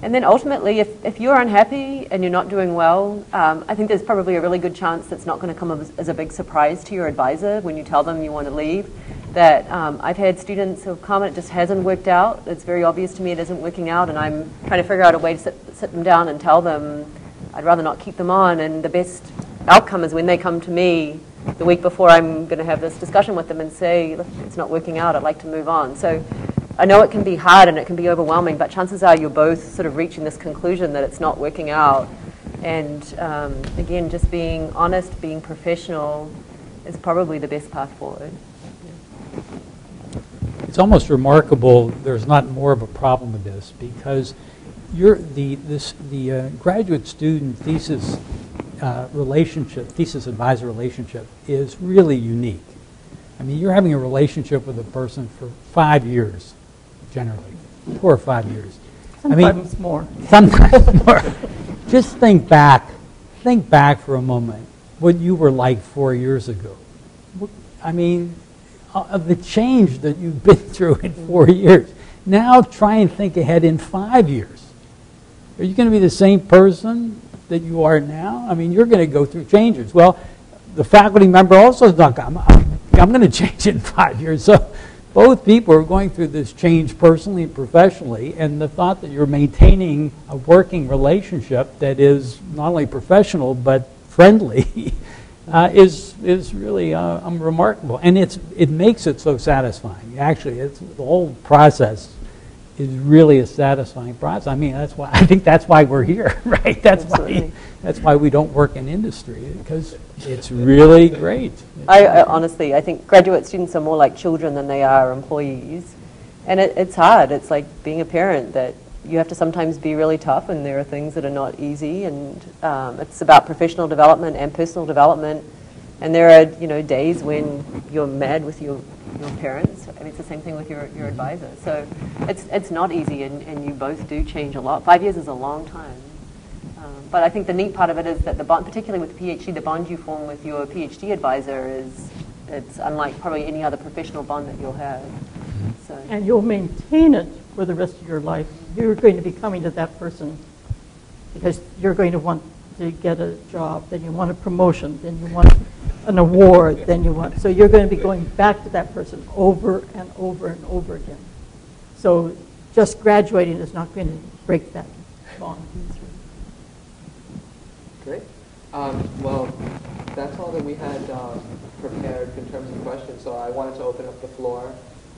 And then ultimately, if, if you're unhappy and you're not doing well, um, I think there's probably a really good chance that's not going to come as, as, a big surprise to your advisor when you tell them you want to leave. That um, I've had students who have come and it just hasn't worked out. It's very obvious to me it isn't working out, and I'm trying to figure out a way to sit, sit them down and tell them I'd rather not keep them on. And the best outcome is when they come to me the week before I'm going to have this discussion with them and say, it's not working out, I'd like to move on. So I know it can be hard and it can be overwhelming, but chances are you're both sort of reaching this conclusion that it's not working out. And um, again, just being honest, being professional is probably the best path forward. It's almost remarkable there's not more of a problem with this because you're the, this, the uh, graduate student thesis uh, relationship, thesis advisor relationship is really unique. I mean, you're having a relationship with a person for five years generally, four or five years. Sometimes I mean, more. Sometimes more. Just think back, think back for a moment what you were like four years ago. I mean, uh, of the change that you've been through in four years. Now try and think ahead in five years. Are you going to be the same person that you are now? I mean, you're going to go through changes. Well, the faculty member also is not, I'm, I'm going to change in five years. So both people are going through this change personally and professionally, and the thought that you're maintaining a working relationship that is not only professional but friendly uh, is is really uh, remarkable, and it's it makes it so satisfying. Actually, it's the whole process is really a satisfying process. I mean, that's why I think that's why we're here, right? That's Absolutely. why that's why we don't work in industry because it's really great. I, I, honestly, I think graduate students are more like children than they are employees, and it, it's hard. It's like being a parent that you have to sometimes be really tough, and there are things that are not easy, and um, it's about professional development and personal development. And there are, you know, days when you're mad with your, your parents. I mean, it's the same thing with your, your advisor. So it's, it's not easy, and, and you both do change a lot. Five years is a long time. Um, but I think the neat part of it is that the bond, particularly with the PhD, the bond you form with your PhD advisor is, it's unlike probably any other professional bond that you'll have. So. And you'll maintain it for the rest of your life. You're going to be coming to that person because you're going to want to get a job, then you want a promotion, then you want an award, then you want, so you're going to be going back to that person over and over and over again. So just graduating is not going to break that bond. Great. Um, well, that's all that we had um, prepared in terms of questions. So I wanted to open up the floor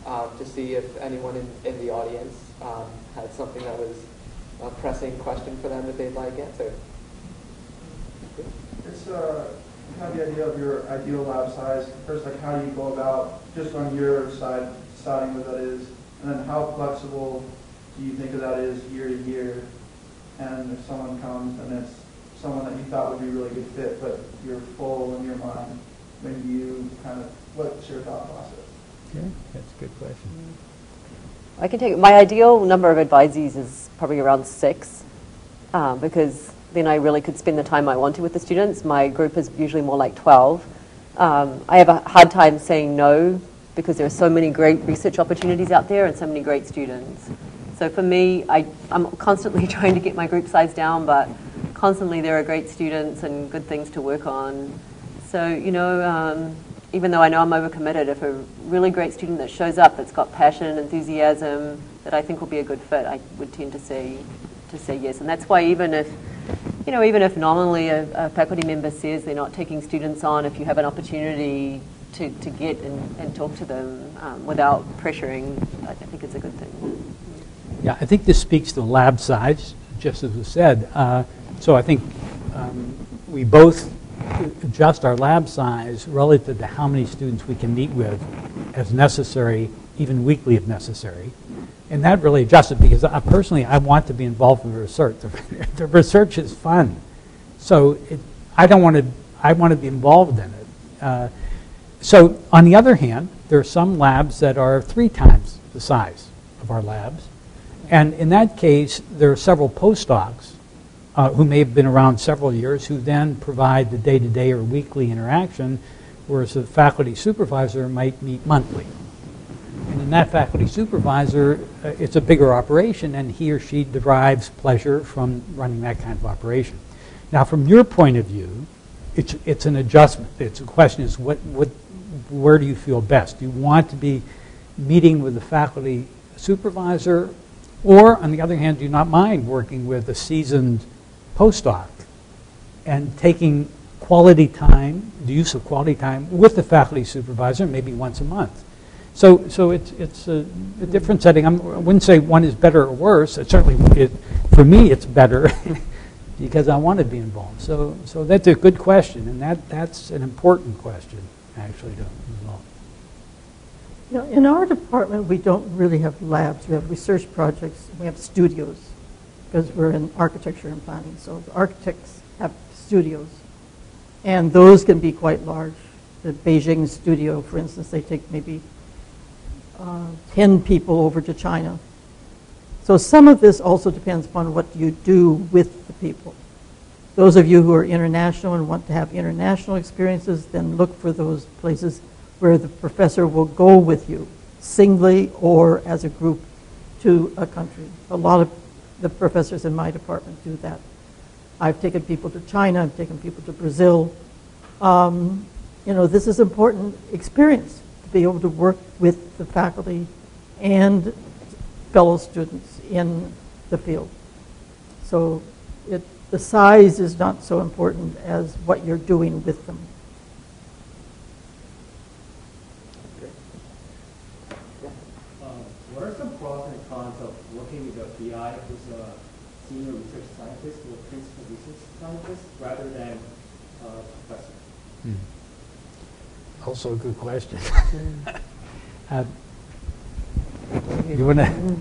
um, to see if anyone in, in the audience um, had something that was a pressing question for them that they'd like answered. It's uh, kind of the idea of your ideal lab size. First, like how do you go about, just on your side, deciding what that is, and then how flexible do you think that that is year to year? And if someone comes and it's someone that you thought would be a really good fit, but you're full in your mind, when you kind of, what's your thought process? Okay, that's a good question. I can take my ideal number of advisees is probably around six, um, because then I really could spend the time I wanted with the students. My group is usually more like 12. Um, I have a hard time saying no because there are so many great research opportunities out there and so many great students. So for me, I, I'm constantly trying to get my group size down, but constantly there are great students and good things to work on. So, you know, um, even though I know I'm overcommitted, if a really great student that shows up that's got passion enthusiasm that I think will be a good fit, I would tend to say to say yes. And that's why even if you know, even if nominally a, a faculty member says they're not taking students on, if you have an opportunity to, to get and, and talk to them um, without pressuring, I think it's a good thing. Yeah, I think this speaks to lab size, just as was said. Uh, so I think um, we both adjust our lab size relative to how many students we can meet with as necessary, even weekly if necessary. And that really adjusted because I, personally, I want to be involved in the research. The, the research is fun. So it, I don't want to, I want to be involved in it. Uh, so on the other hand, there are some labs that are three times the size of our labs. And in that case, there are several postdocs uh, who may have been around several years who then provide the day-to-day or weekly interaction, whereas the faculty supervisor might meet monthly. And in that faculty supervisor, uh, it's a bigger operation, and he or she derives pleasure from running that kind of operation. Now, from your point of view, it's, it's an adjustment. It's a question is what, what, where do you feel best? Do you want to be meeting with the faculty supervisor, or on the other hand, do you not mind working with a seasoned postdoc and taking quality time, the use of quality time with the faculty supervisor, maybe once a month? So, so it's, it's a, a different setting. I'm, I wouldn't say one is better or worse. It certainly, it, for me, it's better because I want to be involved. So, so that's a good question, and that, that's an important question, actually, to resolve. You know, in our department, we don't really have labs. We have research projects. We have studios because we're in architecture and planning. So architects have studios, and those can be quite large. The Beijing studio, for instance, they take maybe uh, 10 people over to China. So some of this also depends upon what you do with the people. Those of you who are international and want to have international experiences, then look for those places where the professor will go with you, singly or as a group, to a country. A lot of the professors in my department do that. I've taken people to China, I've taken people to Brazil. Um, you know, this is important experience be able to work with the faculty and fellow students in the field. So it, the size is not so important as what you're doing with them. Uh, what are some pros and cons of working with a PI who's a senior research scientist or principal research scientist rather than a professor? Hmm. Also a good question. uh, you want to?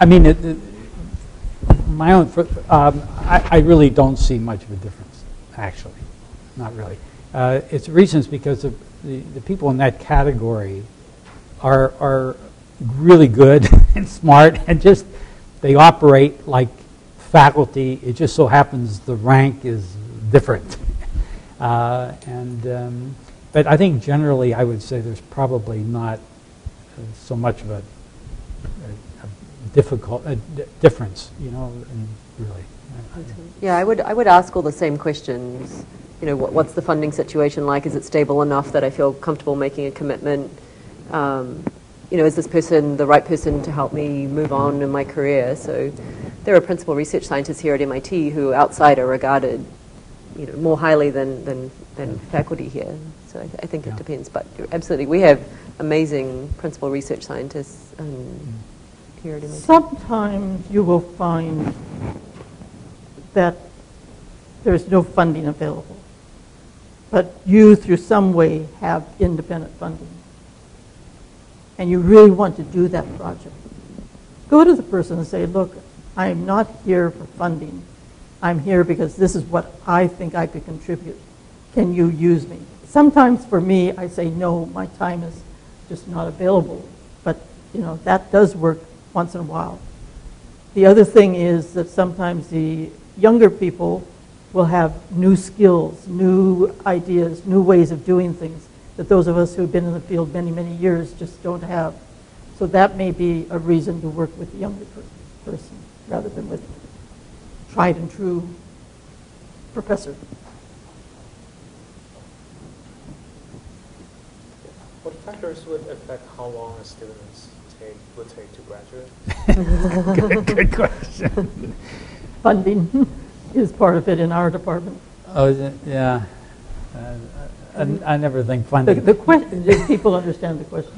I mean, it- it- my own, um, I I really don't see much of a difference, actually, not really. Uh, It's reasons because of the the people in that category are are really good and smart, and just, they operate like faculty. It just so happens the rank is different. Uh, And, um, but I think generally, I would say there's probably not so much of a a- a difficult, a difference, you know, and really. Yeah, I would, I would ask all the same questions. You know, what, what's the funding situation like? Is it stable enough that I feel comfortable making a commitment? Um, you know, is this person the right person to help me move on in my career? So there are principal research scientists here at MIT who outside are regarded, you know, more highly than, than, than faculty here. So I, I think Yeah. it depends. But absolutely, we have amazing principal research scientists um, here at MIT. Sometimes you will find that there's no funding available, but you, through some way, have independent funding, and you really want to do that project. Go to the person and say, look, I'm not here for funding. I'm here because this is what I think I could contribute. Can you use me? Sometimes for me, I say, no, my time is just not available. But, you know, that does work once in a while. The other thing is that sometimes the younger people will have new skills, new ideas, new ways of doing things that those of us who have been in the field many, many years just don't have. So that may be a reason to work with the younger per- person rather than with tried and true professor. What factors would affect how long a student take, would take to graduate? Good good question. Funding is part of it in our department. Oh, yeah. Uh, I I never think funding. the question, did people understand the question?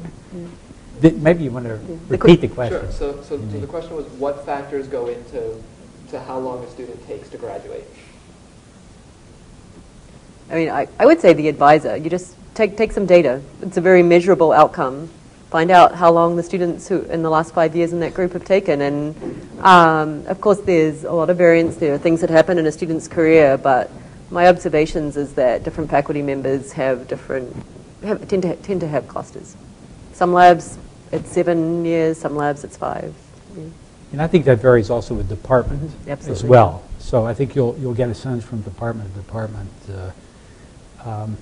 Did- Maybe you want to The que- repeat the question. Sure, so, so so the question was, what factors go into, to how long a student takes to graduate? I mean, I, I would say the advisor. You just take, take some data. It's a very measurable outcome. Find out how long the students who in the last five years in that group have taken. And um, of course, there's a lot of variance. There are things that happen in a student's career, but my observations is that different faculty members have different, have, tend, to, tend to have clusters. Some labs, it's seven years, some labs, it's five. Yeah. And I think that varies also with department as well. So I think you'll, you'll get a sense from department to department. uh, um,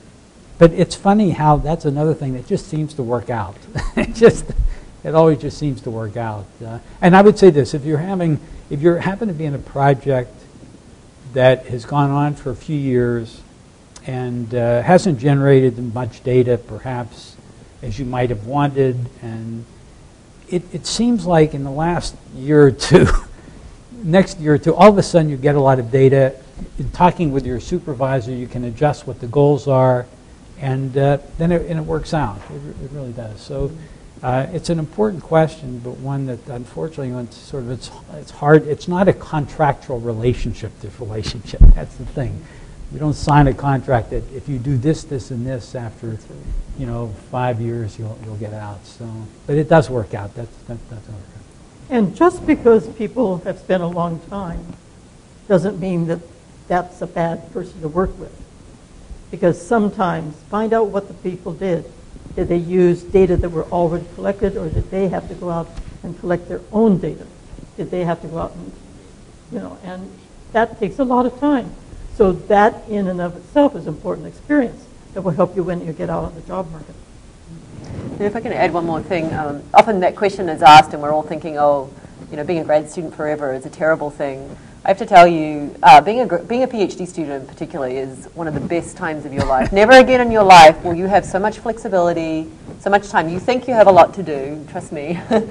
But it's funny how, that's another thing that just seems to work out. It just, it always just seems to work out. Uh, And I would say this, if you're having, if you happen to be in a project that has gone on for a few years and uh, hasn't generated much data perhaps as you might have wanted, and it, it seems like in the last year or two, next year or two, all of a sudden you get a lot of data. In talking with your supervisor, you can adjust what the goals are, and uh, then it, and it works out. It, it really does. So uh, it's an important question, but one that unfortunately, it's sort of it's it's hard. It's not a contractual relationship. This relationship. That's the thing. You don't sign a contract that if you do this, this, and this after, you know, five years, you'll you'll get out. So, but it does work out. That's that, that's right. And just because people have spent a long time doesn't mean that that's a bad person to work with. Because sometimes, find out what the people did. Did they use data that were already collected, or did they have to go out and collect their own data? Did they have to go out and, you know, and that takes a lot of time. So that in and of itself is important experience that will help you when you get out on the job market. And if I can add one more thing, um, often that question is asked, and we're all thinking, oh, you know, being a grad student forever is a terrible thing. I have to tell you, uh, being a being a PhD student particularly is one of the best times of your life. Never again in your life will you have so much flexibility, so much time. You think you have a lot to do. Trust me.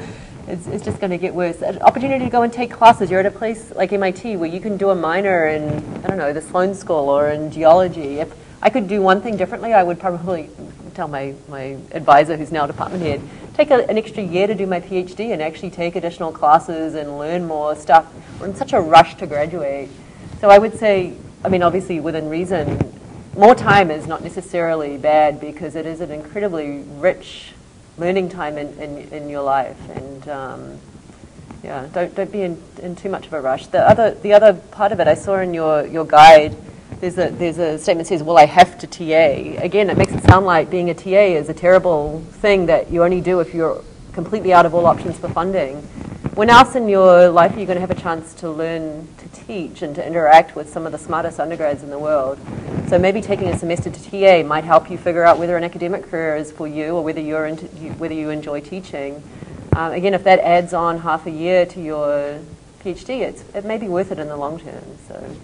It's, it's just going to get worse. An opportunity to go and take classes. You're at a place like MIT where you can do a minor in, I don't know, the Sloan School or in geology. If I could do one thing differently, I would probably tell my, my advisor, who's now department head, take a, an extra year to do my PhD and actually take additional classes and learn more stuff. We're in such a rush to graduate. So I would say, I mean, obviously within reason, more time is not necessarily bad because it is an incredibly rich learning time in, in, in your life. And um, Yeah, don't, don't be in, in too much of a rush. The other, the other part of it, I saw in your, your guide, there's a, there's a statement that says, well, I have to TA. Again, it makes it sound like being a TA is a terrible thing that you only do if you're completely out of all options for funding. When else in your life are you going to have a chance to learn to teach and to interact with some of the smartest undergrads in the world? So maybe taking a semester to TA might help you figure out whether an academic career is for you or whether, you're into, whether you enjoy teaching. Um, again, if that adds on half a year to your PhD, it's, it may be worth it in the long term. So.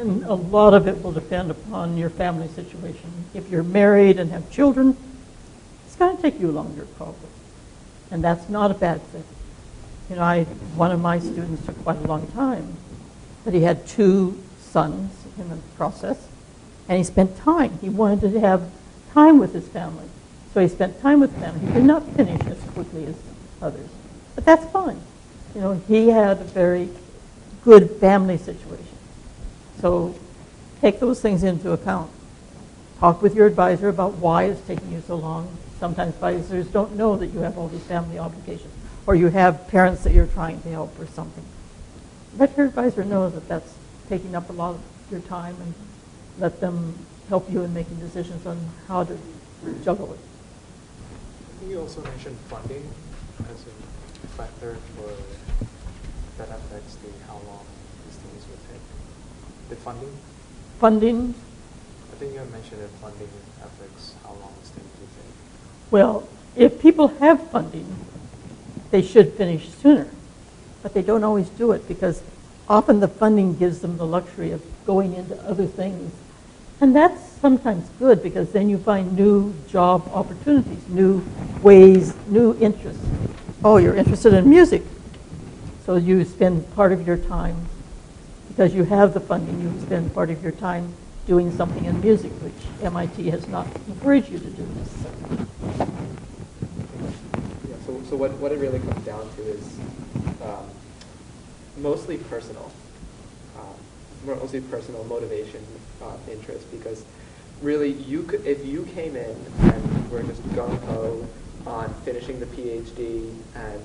And a lot of it will depend upon your family situation. If you're married and have children, it's going to take you longer, probably. And that's not a bad thing. You know, I, one of my students took quite a long time, but he had two sons in the process, and he spent time. He wanted to have time with his family. So he spent time with them. He did not finish as quickly as others. But that's fine. You know, he had a very good family situation. So take those things into account. Talk with your advisor about why it's taking you so long. Sometimes advisors don't know that you have all these family obligations, or you have parents that you're trying to help or something. Let your advisor know that that's taking up a lot of your time and let them help you in making decisions on how to juggle it. You also mentioned funding as a factor for that affects the how long these things will take. The funding? Funding, I think you mentioned that funding affects how long these things will take. well, if people have funding, they should finish sooner. But they don't always do it because often the funding gives them the luxury of going into other things. And that's sometimes good because then you find new job opportunities, new ways, new interests. Oh, you're interested in music. So you spend part of your time, because you have the funding, you spend part of your time doing something in music, which MIT has not encouraged you to do. Yeah, so, so what, what it really comes down to is um, mostly personal, um, mostly personal motivation, uh, interest, because really you could, if you came in and were just gung-ho on finishing the PhD and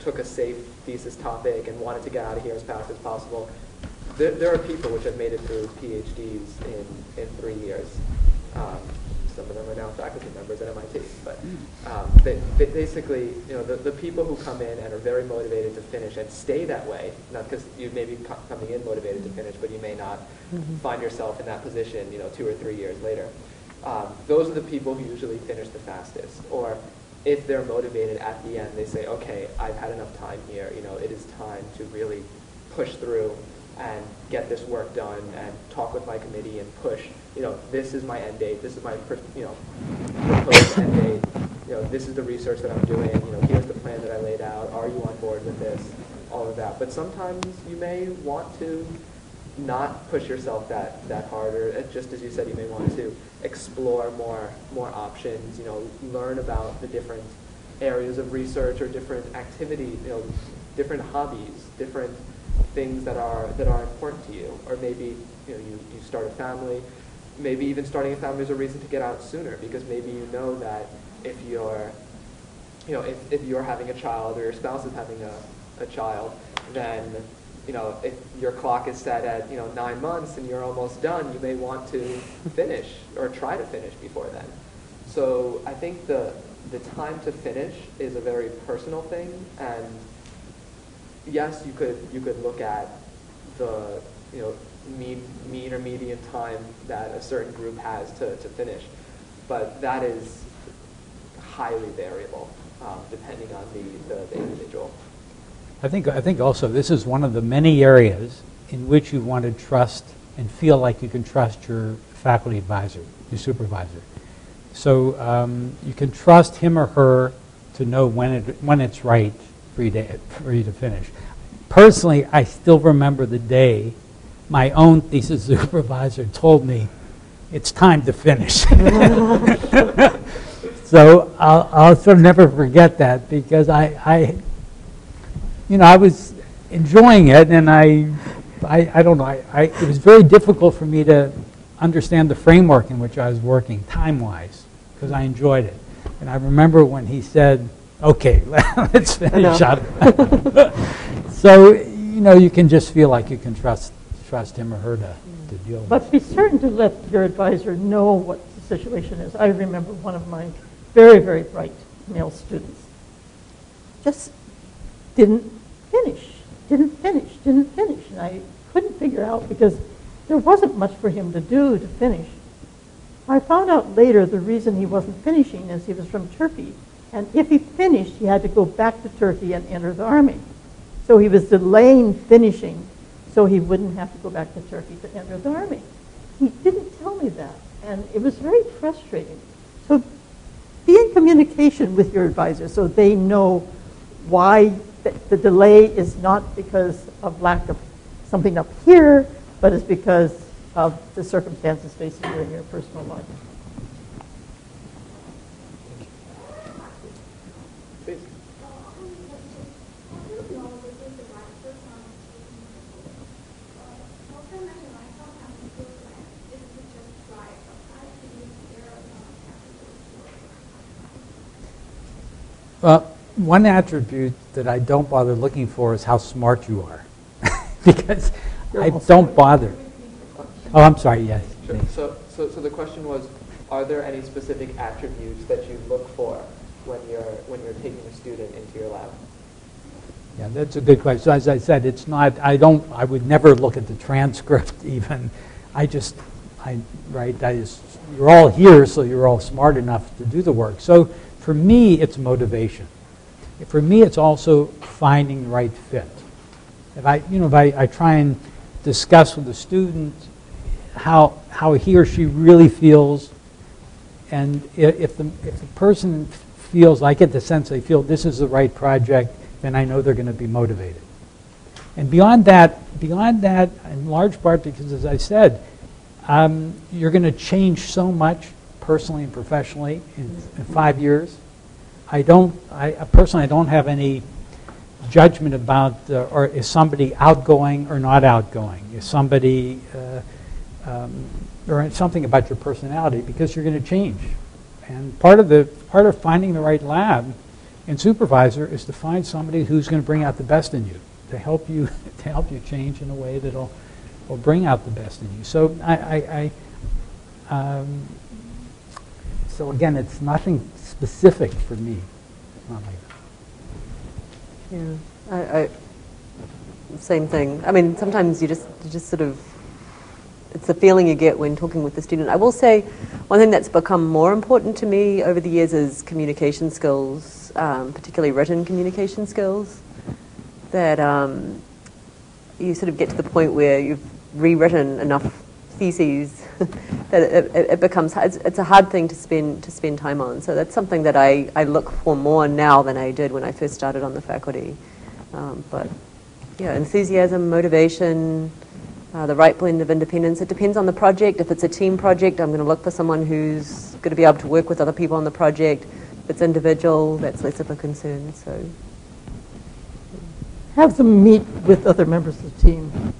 took a safe thesis topic and wanted to get out of here as fast as possible, there, there are people which have made it through PhDs in, in three years. Um, some of them are now faculty members at MIT, but um, they, they basically, you know, the, the people who come in and are very motivated to finish and stay that way, not because you may be co- coming in motivated to finish, but you may not find yourself in that position, you know, two or three years later. Um, those are the people who usually finish the fastest, or if they're motivated at the end, they say, okay, I've had enough time here, you know, it is time to really push through and get this work done and talk with my committee and push, you know, this is my end date, this is my, you know, proposed end date, you know, this is the research that I'm doing, you know, here's the plan that I laid out, are you on board with this, all of that. But sometimes you may want to not push yourself that, that hard, or uh, just as you said, you may want to explore more, more options, you know, learn about the different areas of research or different activity, you know, different hobbies, different things that are, that are important to you. Or maybe, you know, you, you start a family, maybe even starting a family is a reason to get out sooner, because maybe you know that if you're, you know, if, if you're having a child or your spouse is having a, a child, then you know, if your clock is set at, you know, nine months and you're almost done, you may want to finish or try to finish before then. So I think the, the time to finish is a very personal thing, and yes, you could, you could look at the, you know, mean, mean or median time that a certain group has to, to finish, but that is highly variable, um, depending on the, the, the individual. I think, I think also this is one of the many areas in which you want to trust and feel like you can trust your faculty advisor, your supervisor. So um, you can trust him or her to know when, it, when it's right you, to, you to finish. Personally, I still remember the day my own thesis supervisor told me, it's time to finish. so I'll, I'll sort of never forget that because I, I you know, I was enjoying it, and I, I, I don't know, I, I, it was very difficult for me to understand the framework in which I was working, time-wise, because I enjoyed it. And I remember when he said, okay, let's finish up. So, you know, you can just feel like you can trust, trust him or her to, to deal with But be certain to let your advisor know what the situation is. I remember one of my very, very bright male students just didn't finish, didn't finish, didn't finish. And I couldn't figure out because there wasn't much for him to do to finish. I found out later the reason he wasn't finishing is he was from Turkey. And if he finished, he had to go back to Turkey and enter the army. So he was delaying finishing so he wouldn't have to go back to Turkey to enter the army. He didn't tell me that, and it was very frustrating. So be in communication with your advisor so they know why the, the delay is not because of lack of something up here, but it's because of the circumstances facing you in your personal life. Well, one attribute that I don't bother looking for is how smart you are. because You're I don't bother. Oh, I'm sorry, yes. Sure. So, so, so the question was, are there any specific attributes that you look for when you're, when you're taking a student into your lab? Yeah, that's a good question. So as I said, it's not, I don't, I would never look at the transcript even. I just, I, right, I just, you're all here, so you're all smart enough to do the work. So for me, it's motivation. For me, it's also finding the right fit. If I, you know, if I, I try and discuss with the student how, how he or she really feels, and if the, if the person feels, I get the sense they feel this is the right project, then I know they're going to be motivated. And beyond that, beyond that, in large part because, as I said, um, you're going to change so much personally and professionally in, in five years. I don't, I personally, I don't have any judgment about, uh, or is somebody outgoing or not outgoing? Is somebody, uh, um, or something about your personality because you're going to change. And part of the part of finding the right lab and supervisor is to find somebody who's going to bring out the best in you, to help you to help you change in a way that'll will bring out the best in you. So I, I, I um, so again, it's nothing specific for me. Not like that. Yeah, I, I, same thing. I mean, sometimes you just, you just sort of, it's the feeling you get when talking with the student. I will say, one thing that's become more important to me over the years is communication skills, um, particularly written communication skills. That um, you sort of get to the point where you've rewritten enough theses that it, it, becomes it's, it's a hard thing to spend to spend time on. So that's something that I, I look for more now than I did when I first started on the faculty. Um, but yeah, enthusiasm, motivation, uh, the right blend of independence. It depends on the project. If it's a team project, I'm going to look for someone who's going to be able to work with other people on the project. If it's individual, that's less of a concern. So Have them meet with other members of the team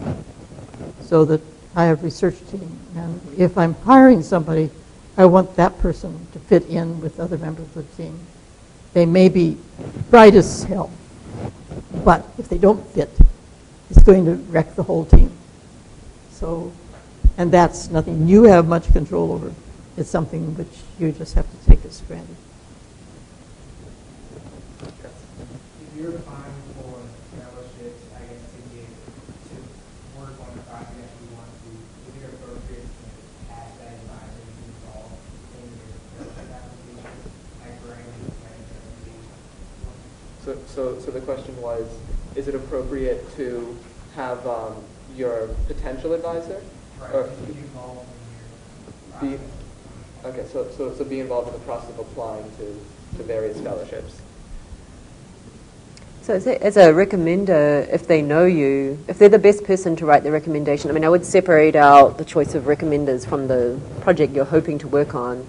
so that I have a research team. And if I'm hiring somebody, I want that person to fit in with other members of the team. They may be bright as hell, but if they don't fit, it's going to wreck the whole team. So, and that's nothing you have much control over. It's something which you just have to take as granted. If you're applying for fellowships, I guess to get to work on the project you want to, is it appropriate to ask that advisor to be involved in your fellowship application, like for any kind of application? So, so, so the question was, is it appropriate to have um, your potential advisor? Right, to be involved in your process. okay, so, so, so be involved in the process of applying to, to various fellowships. So as a recommender, if they know you, if they're the best person to write the recommendation, I mean, I would separate out the choice of recommenders from the project you're hoping to work on,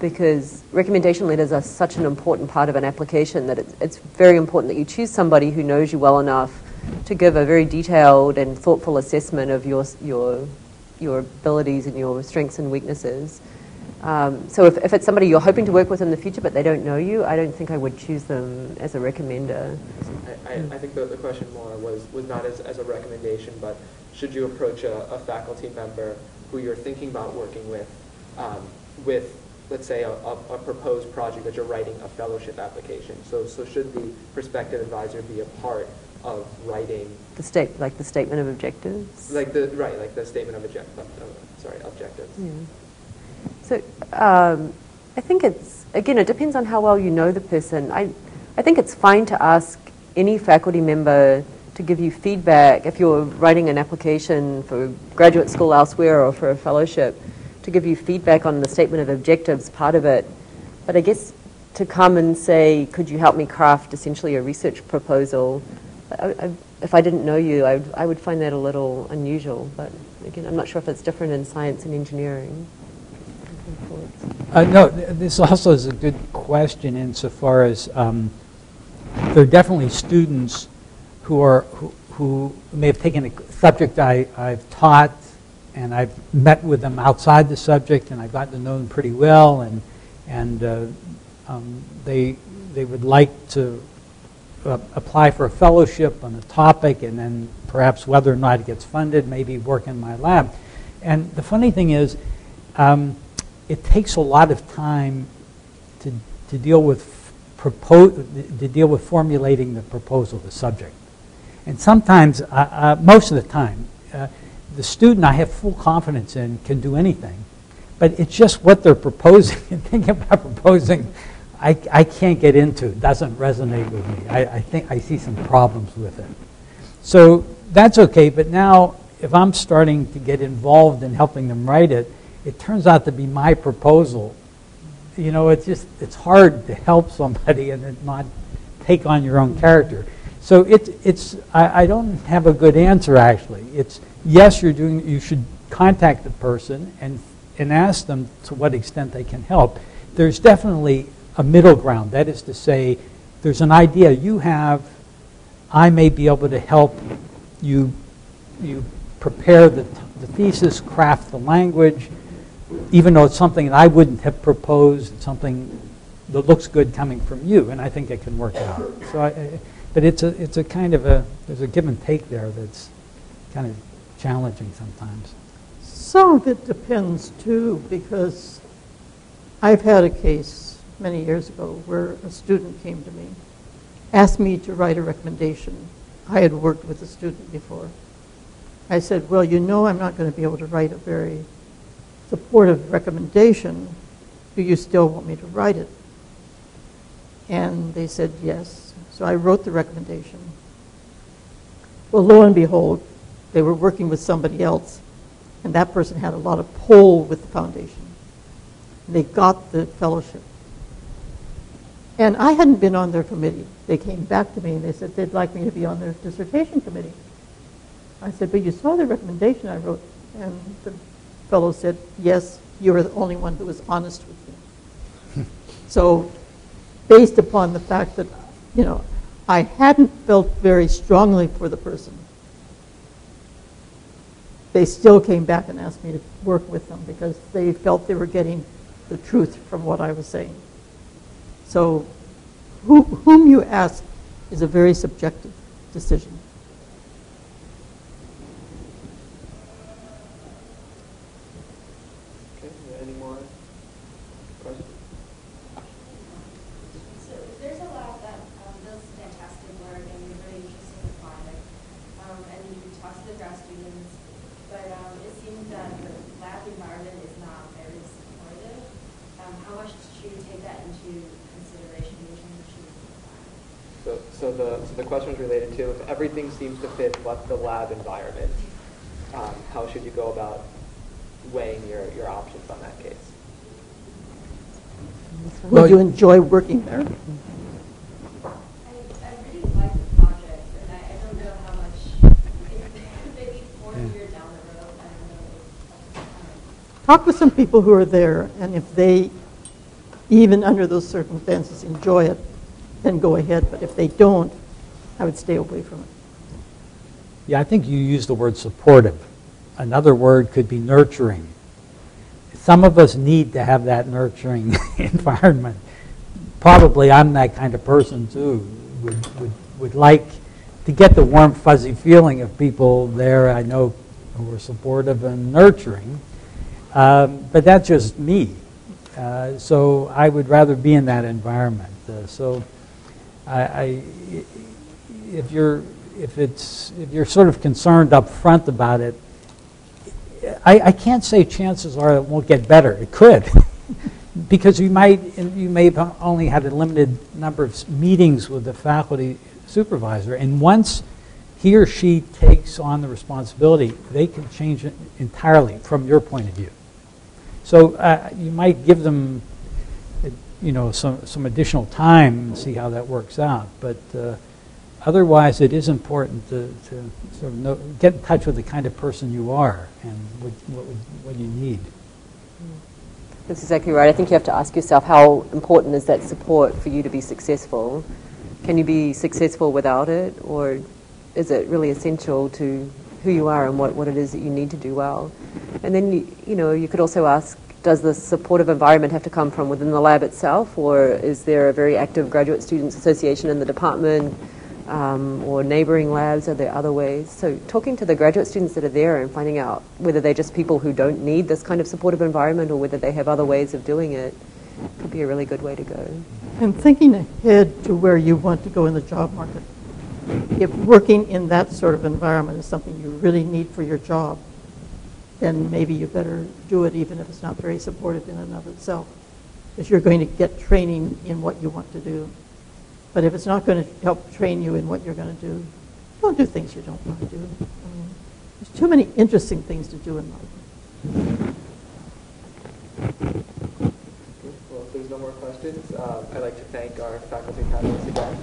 because recommendation letters are such an important part of an application that it's, it's very important that you choose somebody who knows you well enough to give a very detailed and thoughtful assessment of your, your, your abilities and your strengths and weaknesses. Um, So if, if it's somebody you're hoping to work with in the future, but they don't know you, I don't think I would choose them as a recommender. I, I, I think the, the question more was, was not as, as a recommendation, but should you approach a, a faculty member who you're thinking about working with, um, with, let's say, a, a, a proposed project that you're writing a fellowship application? So, so should the prospective advisor be a part of writing, The state, like the statement of objectives? like the, right, like the statement of object, uh, sorry, objectives? Yeah. So um, I think it's, again, it depends on how well you know the person. I, I think it's fine to ask any faculty member to give you feedback if you're writing an application for graduate school elsewhere or for a fellowship, to give you feedback on the statement of objectives, part of it. But I guess to come and say, could you help me craft essentially a research proposal, I, I, if I didn't know you, I would, I would find that a little unusual. But again, I'm not sure if it's different in science and engineering. Uh, No, th- this also is a good question insofar as um, there are definitely students who are, who- who may have taken a subject I- I've taught, and I've met with them outside the subject, and I've gotten to know them pretty well, and, and uh, um, they, they would like to uh, apply for a fellowship on a topic, and then perhaps whether or not it gets funded, maybe work in my lab. And the funny thing is, um, it takes a lot of time to, to deal with propose, to deal with formulating the proposal, the subject. And sometimes, uh, uh, most of the time, uh, the student I have full confidence in can do anything, but it's just what they're proposing and thinking about proposing. I, I can't get into, It doesn't resonate with me. I, I think I see some problems with it. So that's okay, but now if I'm starting to get involved in helping them write it, it turns out to be my proposal. You know, it's just, it's hard to help somebody and not take on your own character. So it's, it's, I, I don't have a good answer actually. It's, yes, you're doing, you should contact the person and, and ask them to what extent they can help. There's definitely a middle ground. That is to say, there's an idea you have, I may be able to help you, you prepare the, the thesis, craft the language, even though it's something that I wouldn't have proposed, something that looks good coming from you, and I think it can work out. So, I, I- but it's a, it's a kind of a, there's a give and take there that's kind of challenging sometimes. Some of it depends too, because I've had a case many years ago where a student came to me, asked me to write a recommendation. I had worked with a student before. I said, well, you know I'm not going to be able to write a very supportive recommendation. Do you still want me to write it? And they said yes. So I wrote the recommendation. Well, lo and behold, they were working with somebody else, and that person had a lot of pull with the foundation. They got the fellowship. And I hadn't been on their committee. They came back to me and they said they'd like me to be on their dissertation committee. I said, but you saw the recommendation I wrote. And the fellow said, yes, you were the only one who was honest with me. so based upon the fact that, you know, I hadn't felt very strongly for the person, they still came back and asked me to work with them because they felt they were getting the truth from what I was saying. So who, whom you ask is a very subjective decision. Okay, any more questions? So there's a lot that um, does fantastic work and you're really interested in the project. Um, and you talk to the grad students, but um, it seems that the lab environment is not very supportive. Um, how much should you take that into consideration in terms of choosing the lab? So, so the, so the question was related to if everything seems to fit what the lab environment, um, how should you go about weighing your, your options on that case? Well, Would you enjoy working there? I, I really like the project and I, I don't know how much, if maybe four years down the road, I don't know. Talk with some people who are there, and if they, even under those circumstances, enjoy it, then go ahead. But if they don't, I would stay away from it. Yeah, I think you used the word supportive. Another word could be nurturing. some of us need to have that nurturing environment. Probably I'm that kind of person too. Would, would, would like to get the warm, fuzzy feeling of people there I know who are supportive and nurturing. Um, but that's just me. Uh, so I would rather be in that environment. Uh, so I, I, if you're if it's if you're sort of concerned up front about it, I, I can't say chances are it won't get better. It could, because you might you may have only had a limited number of meetings with the faculty supervisor, and once he or she takes on the responsibility, they can change it entirely from your point of view. So uh, you might give them, uh, you know, some some additional time and see how that works out, but. Uh, Otherwise, it is important to, to sort of know, get in touch with the kind of person you are and what, what, what you need. That's exactly right. I think you have to ask yourself how important is that support for you to be successful? Can you be successful without it, or is it really essential to who you are and what, what it is that you need to do well? And then, you, you know, you could also ask, does the supportive environment have to come from within the lab itself, or is there a very active graduate students association in the department? Um, or neighbouring labs? Are there other ways? So talking to the graduate students that are there and finding out whether they're just people who don't need this kind of supportive environment or whether they have other ways of doing it could be a really good way to go. And thinking ahead to where you want to go in the job market. If working in that sort of environment is something you really need for your job, then maybe you better do it even if it's not very supportive in and of itself, because you're going to get training in what you want to do. But if it's not going to help train you in what you're going to do, don't do things you don't want to do. I mean, there's too many interesting things to do in life. Well, if there's no more questions, uh, I'd like to thank our faculty panelists again.